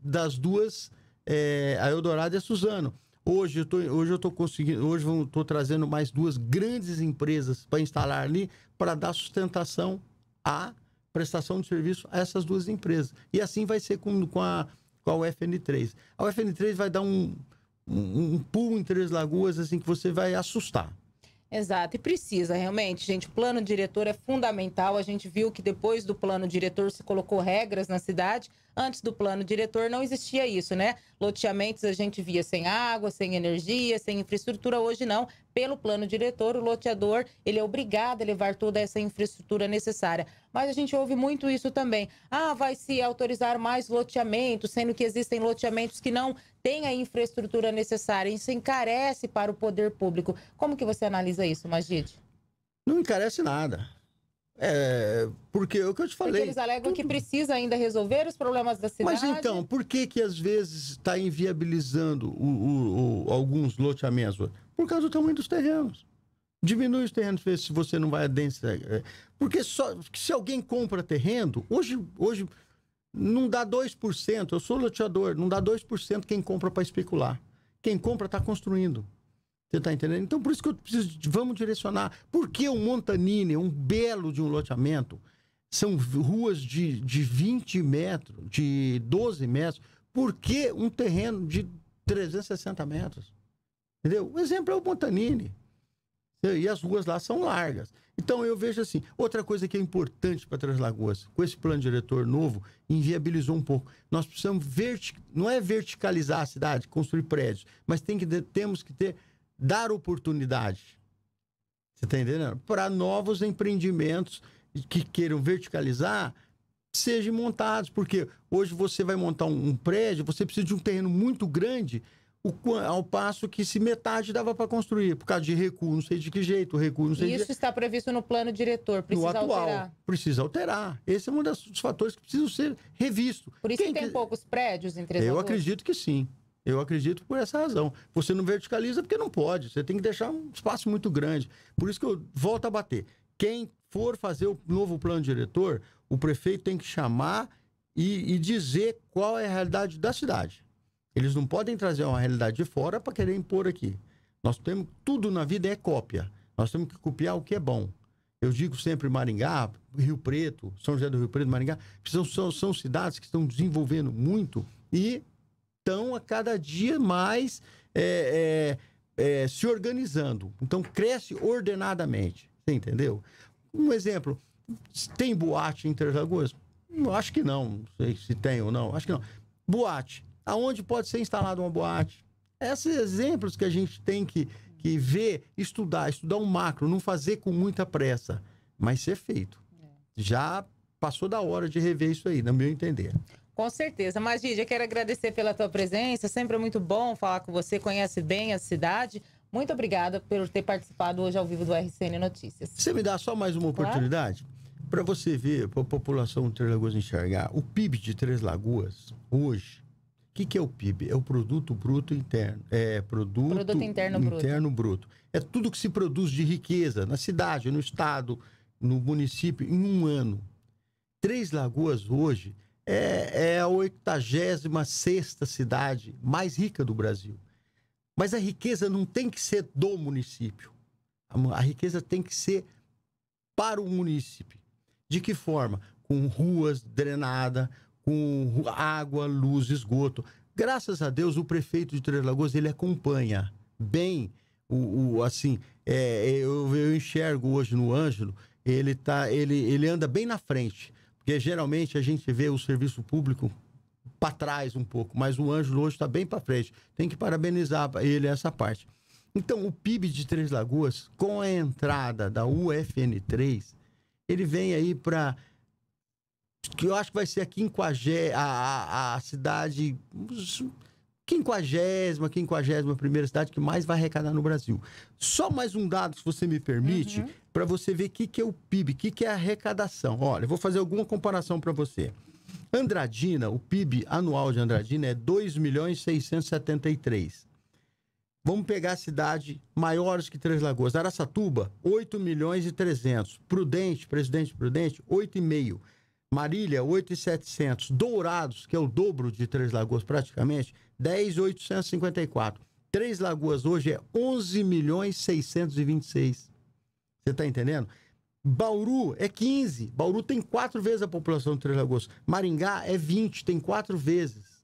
das duas, é, a Eldorado e a Suzano. Hoje eu tô, hoje eu tô conseguindo, hoje eu estou trazendo mais duas grandes empresas para instalar ali para dar sustentação à prestação de serviço a essas duas empresas. E assim vai ser com, com, a, com a UFN3. A UFN3 vai dar um, um, um pulo em Três Lagoas assim que você vai assustar. Exato, e precisa realmente, gente. O plano diretor é fundamental. A gente viu que depois do plano diretor se colocou regras na cidade. Antes do plano diretor não existia isso, né? Loteamentos a gente via sem água, sem energia, sem infraestrutura. Hoje não. Pelo plano diretor, o loteador ele é obrigado a levar toda essa infraestrutura necessária. Mas a gente ouve muito isso também. Ah, vai se autorizar mais loteamentos, sendo que existem loteamentos que não têm a infraestrutura necessária. Isso encarece para o poder público. Como que você analisa isso, Magide? Não encarece nada. É, porque é o que eu te Porque falei. eles alegam que precisa ainda resolver os problemas da cidade. Mas então, por que que às vezes está inviabilizando o- o- o- alguns loteamentos? Por causa do tamanho dos terrenos. Diminui os terrenos, se você não vai adensar. é, Porque só, se alguém compra terreno, hoje, hoje não dá 2%, eu sou loteador, não dá 2% quem compra para especular. Quem compra está construindo. Você está entendendo? Então, por isso que eu preciso, vamos direcionar. Por que um Montanini, um belo de um loteamento, são ruas de, de 20 metros, de 12 metros? Por que um terreno de 360 metros? Entendeu? O exemplo é o Montanini. E as ruas lá são largas. Então eu vejo assim, outra coisa que é importante para Três Lagoas, com esse plano diretor novo, inviabilizou um pouco. Nós precisamos verti... não é verticalizar a cidade, construir prédios, mas tem que temos que ter dar oportunidade. Você está entendendo? Para novos empreendimentos que queiram verticalizar, sejam montados, porque hoje você vai montar um, um prédio, você precisa de um terreno muito grande, o ao passo que se metade dava para construir, por causa de recuo, não sei de que jeito, recuo, não sei de Isso está previsto no plano diretor. no Precisa atual. alterar. Precisa alterar. Esse é um dos fatores que precisam ser revistos. Por isso Quem que tem que- poucos prédios em Três Eu acredito que sim. Eu acredito por essa razão. Você não verticaliza porque não pode. Você tem que deixar um espaço muito grande. Por isso que eu volto a bater. Quem for fazer o novo plano diretor, o prefeito tem que chamar e, e dizer qual é a realidade da cidade. Eles não podem trazer uma realidade de fora para querer impor aqui. Nós temos tudo na vida é cópia. Nós temos que copiar o que é bom. Eu digo sempre Maringá, Rio Preto, São José do Rio Preto, Maringá, são, são, são cidades que estão desenvolvendo muito e estão a cada dia mais é, é, é, se organizando. Então cresce ordenadamente. Você entendeu? Um exemplo: tem boate em Três Lagoas? Acho que não. Não sei se tem ou não. Acho que não. Boate. Aonde pode ser instalada uma boate? Esses exemplos que a gente tem que, que ver, estudar, estudar um macro, não fazer com muita pressa, mas ser feito. Já passou da hora de rever isso aí, no meu entender. Com certeza. Mas, Gide, eu quero agradecer pela tua presença. Sempre é muito bom falar com você, conhece bem a cidade. Muito obrigada por ter participado hoje ao vivo do RCN Notícias. Você me dá só mais uma Claro. oportunidade? Para você ver, para a população de Três Lagoas enxergar, o PIB de Três Lagoas, hoje, o que, que é o PIB? É o Produto Bruto Interno. É produto, Produto Interno Bruto. Interno Bruto. É tudo que se produz de riqueza na cidade, no estado, no município, em um ano. Três Lagoas hoje é, é a 86 cidade mais rica do Brasil. Mas a riqueza não tem que ser do município. A, a riqueza tem que ser para o município. De que forma? Com ruas drenadas, com água, luz, esgoto. Graças a Deus, o prefeito de Três Lagoas ele acompanha bem o, o- assim. é, eu, eu enxergo hoje no Ângelo, ele tá, ele, ele anda bem na frente, porque geralmente a gente vê o serviço público para trás um pouco, mas o Ângelo hoje está bem para frente. Tem que parabenizar ele essa parte. Então, o PIB de Três Lagoas, com a entrada da UFN3, ele vem aí para que eu acho que vai ser a quinquagé, a, a, a cidade quinquagésima, quinquagésima primeira cidade que mais vai arrecadar no Brasil. Só mais um dado, se você me permite, para você ver o que, que é o PIB, o que, que é a arrecadação. Olha, eu vou fazer alguma comparação para você. Andradina, o PIB anual de Andradina é 2 milhões 673. Vamos pegar a cidade maiores que Três Lagoas. Araçatuba, 8 milhões e 300. Prudente, Presidente Prudente, 8,5. Marília, 8,700. Dourados, que é o dobro de Três Lagoas praticamente, 10,854. Três Lagoas hoje é 11 milhões 626. Você está entendendo? Bauru é 15. Bauru tem quatro vezes a população de Três Lagoas. Maringá é 20, tem quatro vezes.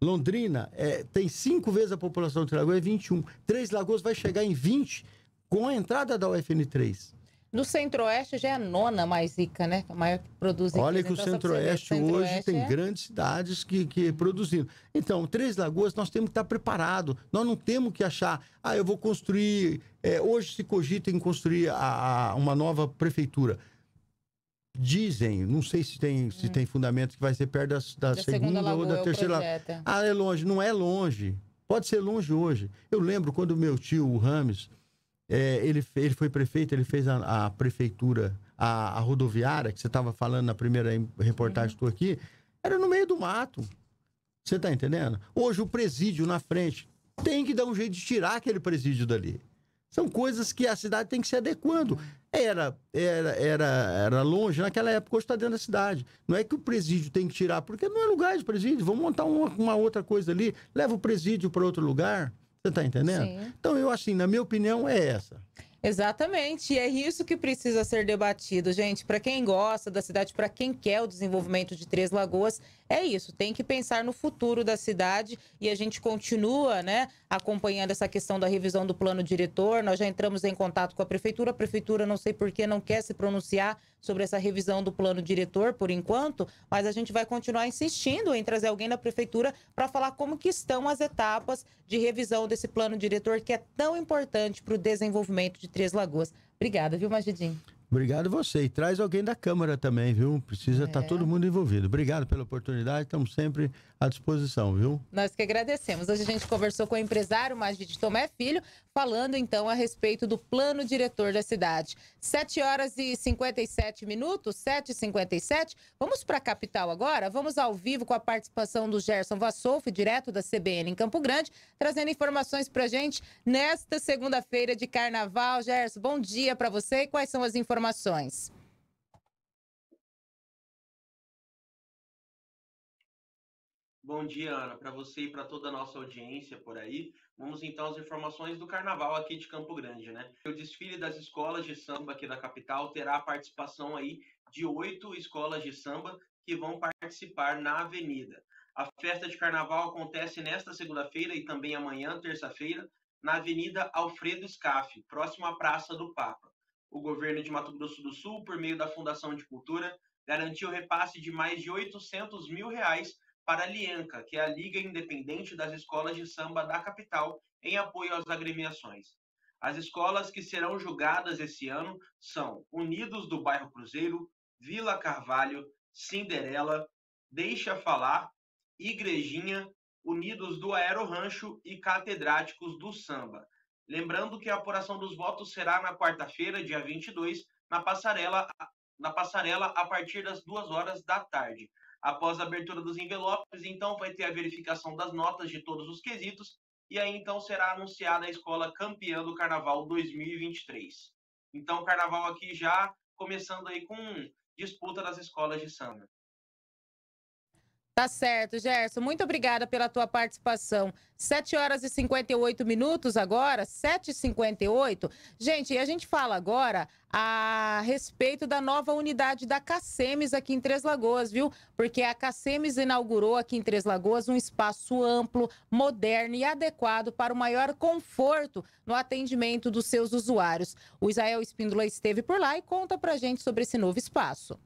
Londrina é, tem cinco vezes a população de Três Lagoas, é 21. Três Lagoas vai chegar em 20 com a entrada da UFN3. No Centro-Oeste já é a nona mais rica, né? A maior que produz Olha que o Então, Centro-Oeste hoje Centro-Oeste tem é- grandes cidades que, que produzindo. Então, Três Lagoas, nós temos que estar preparados. Nós não temos que achar, ah, eu vou construir. é, hoje se cogita em construir a- a- uma nova prefeitura. Dizem, não sei se tem, se tem fundamento, que vai ser perto da, da Da segunda segunda, ou da terceira é. Ah, é longe. Não é longe. Pode ser longe hoje. Eu lembro quando o meu tio, o Rames, é, ele, ele foi prefeito, ele fez a, a prefeitura, a, a rodoviária, que você estava falando na primeira em- reportagem Uhum. aqui, era no meio do mato. Você está entendendo? Hoje o presídio na frente tem que dar um jeito de tirar aquele presídio dali. São coisas que a cidade tem que se adequando. Era, era, era, era longe naquela época, hoje está dentro da cidade. Não é que o presídio tem que tirar, porque não é lugar de presídio. Vamos montar uma, uma outra coisa ali, leva o presídio para outro lugar. Você está entendendo? Sim. Então, eu, assim, na minha opinião, é essa. Exatamente, e é isso que precisa ser debatido, gente. Para quem gosta da cidade, para quem quer o desenvolvimento de Três Lagoas, é isso. Tem que pensar no futuro da cidade e a gente continua, né, acompanhando essa questão da revisão do plano diretor. Nós já entramos em contato com a prefeitura. A prefeitura, não sei por que, não quer se pronunciar sobre essa revisão do plano diretor por enquanto, mas a gente vai continuar insistindo em trazer alguém da prefeitura para falar como que estão as etapas de revisão desse plano diretor que é tão importante para o desenvolvimento de Três Lagoas. Obrigada, viu, Magidinho? Obrigado você. E traz alguém da Câmara também, viu? Precisa estar todo mundo envolvido. Obrigado pela oportunidade, estamos sempre à disposição, viu? Nós que agradecemos. Hoje a gente conversou com o empresário Magid Tomé Filho, falando então a respeito do plano diretor da cidade. 7 horas e 57 minutos, 7 e 57 Vamos para a capital agora? Vamos ao vivo com a participação do Gerson Vassolfi, direto da CBN em Campo Grande, trazendo informações para gente nesta segunda-feira de carnaval. Gerson, bom dia para você e quais são as informações? Bom dia, Ana, para você e para toda a nossa audiência por aí. Vamos então às informações do carnaval aqui de Campo Grande, né? O desfile das escolas de samba aqui da capital terá a participação aí de oito escolas de samba que vão participar na avenida. A festa de carnaval acontece nesta segunda-feira e também amanhã, terça-feira, na Avenida Alfredo Scaff, próximo à Praça do Papa. O governo de Mato Grosso do Sul, por meio da Fundação de Cultura, garantiu repasse de mais de 800 mil reais para a Lienca, que é a Liga Independente das Escolas de Samba da capital, em apoio às agremiações. As escolas que serão julgadas esse ano são Unidos do Bairro Cruzeiro, Vila Carvalho, Cinderela, Deixa Falar, Igrejinha, Unidos do Aero Rancho e Catedráticos do Samba. Lembrando que a apuração dos votos será na quarta-feira, dia 22, na passarela, na passarela a partir das duas horas da tarde. Após a abertura dos envelopes, então vai ter a verificação das notas de todos os quesitos e aí então será anunciada a escola campeã do Carnaval 2023. Então, Carnaval aqui já começando aí com disputa das escolas de samba. Tá certo, Gerson. Muito obrigada pela tua participação. 7 horas e 58 minutos agora, 7 e 58 Gente, a gente fala agora a respeito da nova unidade da Cacemes aqui em Três Lagoas, viu? Porque a Cacemes inaugurou aqui em Três Lagoas um espaço amplo, moderno e adequado para o maior conforto no atendimento dos seus usuários. O Israel Espíndola esteve por lá e conta pra gente sobre esse novo espaço.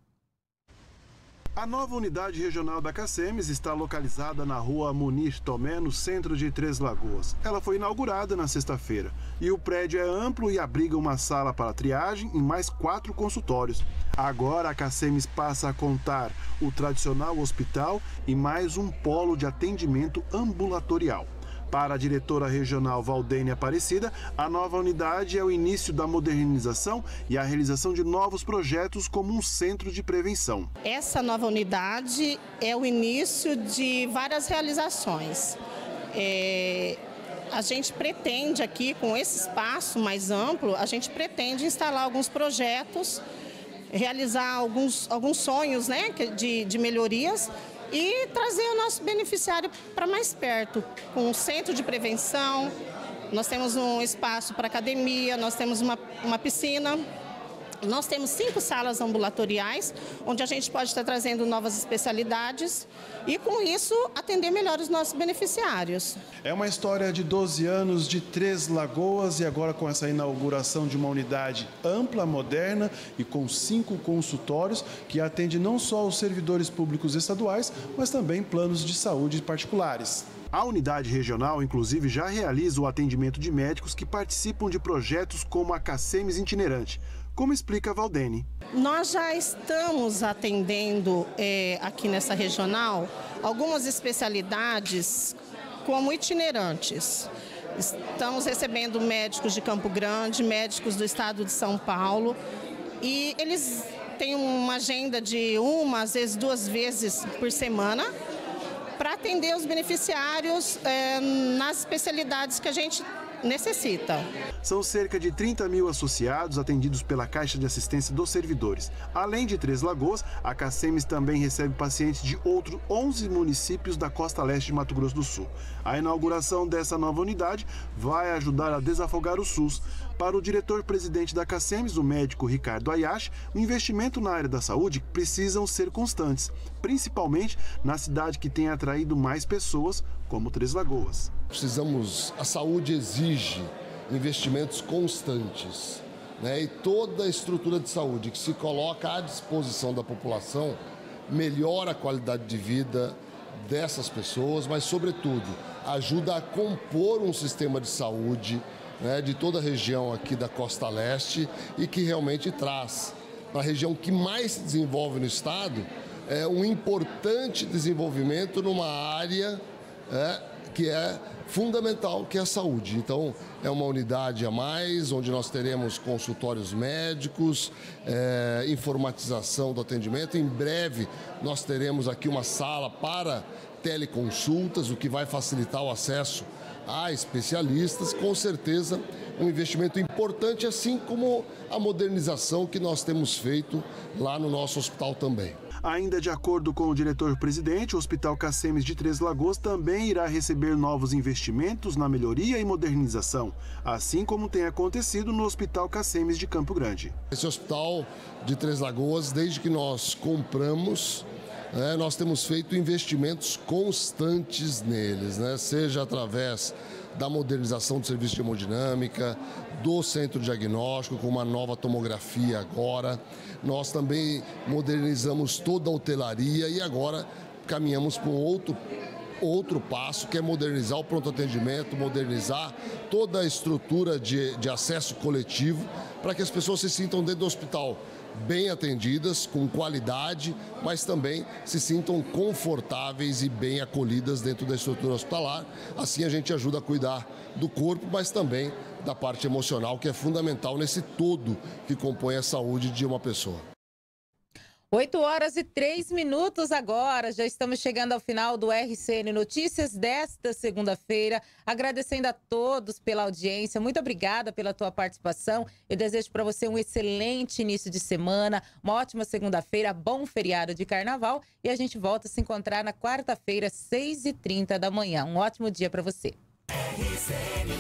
A nova unidade regional da Cacemes está localizada na rua Munir Tomé, no centro de Três Lagoas. Ela foi inaugurada na sexta-feira e o prédio é amplo e abriga uma sala para triagem e mais quatro consultórios. Agora a Cacemes passa a contar o tradicional hospital e mais um polo de atendimento ambulatorial. Para a diretora regional Valdene Aparecida, a nova unidade é o início da modernização e a realização de novos projetos como um centro de prevenção. Essa nova unidade é o início de várias realizações. É, a gente pretende aqui, com esse espaço mais amplo, a gente pretende instalar alguns projetos, realizar alguns, alguns sonhos né, de, de melhorias e trazer o nosso beneficiário para mais perto, com um centro de prevenção, nós temos um espaço para academia, nós temos uma, uma piscina, nós temos cinco salas ambulatoriais, onde a gente pode estar trazendo novas especialidades e, com isso, atender melhor os nossos beneficiários. É uma história de 12 anos de Três Lagoas e agora com essa inauguração de uma unidade ampla, moderna e com cinco consultórios que atende não só os servidores públicos estaduais, mas também planos de saúde particulares. A unidade regional, inclusive, já realiza o atendimento de médicos que participam de projetos como a CACEMES itinerante como explica Valdene. Nós já estamos atendendo é, aqui nessa regional algumas especialidades como itinerantes. Estamos recebendo médicos de Campo Grande, médicos do estado de São Paulo e eles têm uma agenda de uma, às vezes duas vezes por semana para atender os beneficiários é, nas especialidades que a gente necessita. São cerca de 30 mil associados atendidos pela Caixa de Assistência dos Servidores. Além de Três Lagoas, a CACEMES também recebe pacientes de outros 11 municípios da costa leste de Mato Grosso do Sul. A inauguração dessa nova unidade vai ajudar a desafogar o SUS. Para o diretor-presidente da CACEMES, o médico Ricardo Ayashi, o investimento na área da saúde precisam ser constantes, principalmente na cidade que tem atraído mais pessoas, como Três Lagoas. Precisamos, a saúde exige investimentos constantes. Né? E toda a estrutura de saúde que se coloca à disposição da população melhora a qualidade de vida dessas pessoas, mas, sobretudo, ajuda a compor um sistema de saúde né, de toda a região aqui da costa leste e que realmente traz para a região que mais se desenvolve no estado é, um importante desenvolvimento numa área é, que é fundamental, que é a saúde. Então, é uma unidade a mais, onde nós teremos consultórios médicos, é, informatização do atendimento. Em breve, nós teremos aqui uma sala para teleconsultas, o que vai facilitar o acesso a especialistas. Com certeza, um investimento importante, assim como a modernização que nós temos feito lá no nosso hospital também. Ainda de acordo com o diretor-presidente, o Hospital Cacemes de Três Lagoas também irá receber novos investimentos na melhoria e modernização, assim como tem acontecido no Hospital Cacemes de Campo Grande. Esse hospital de Três Lagoas, desde que nós compramos, né, nós temos feito investimentos constantes neles, né, seja através da modernização do serviço de hemodinâmica, do centro diagnóstico, com uma nova tomografia agora. Nós também modernizamos toda a hotelaria e agora caminhamos para outro outro passo, que é modernizar o pronto atendimento, modernizar toda a estrutura de, de acesso coletivo, para que as pessoas se sintam dentro do hospital bem atendidas, com qualidade, mas também se sintam confortáveis e bem acolhidas dentro da estrutura hospitalar. Assim a gente ajuda a cuidar do corpo, mas também da parte emocional, que é fundamental nesse todo que compõe a saúde de uma pessoa. 8 horas e 3 minutos agora. Já estamos chegando ao final do RCN Notícias desta segunda-feira. Agradecendo a todos pela audiência. Muito obrigada pela tua participação. Eu desejo para você um excelente início de semana, uma ótima segunda-feira, bom feriado de carnaval. E a gente volta a se encontrar na quarta-feira, 6h30 da manhã. Um ótimo dia para você. RCN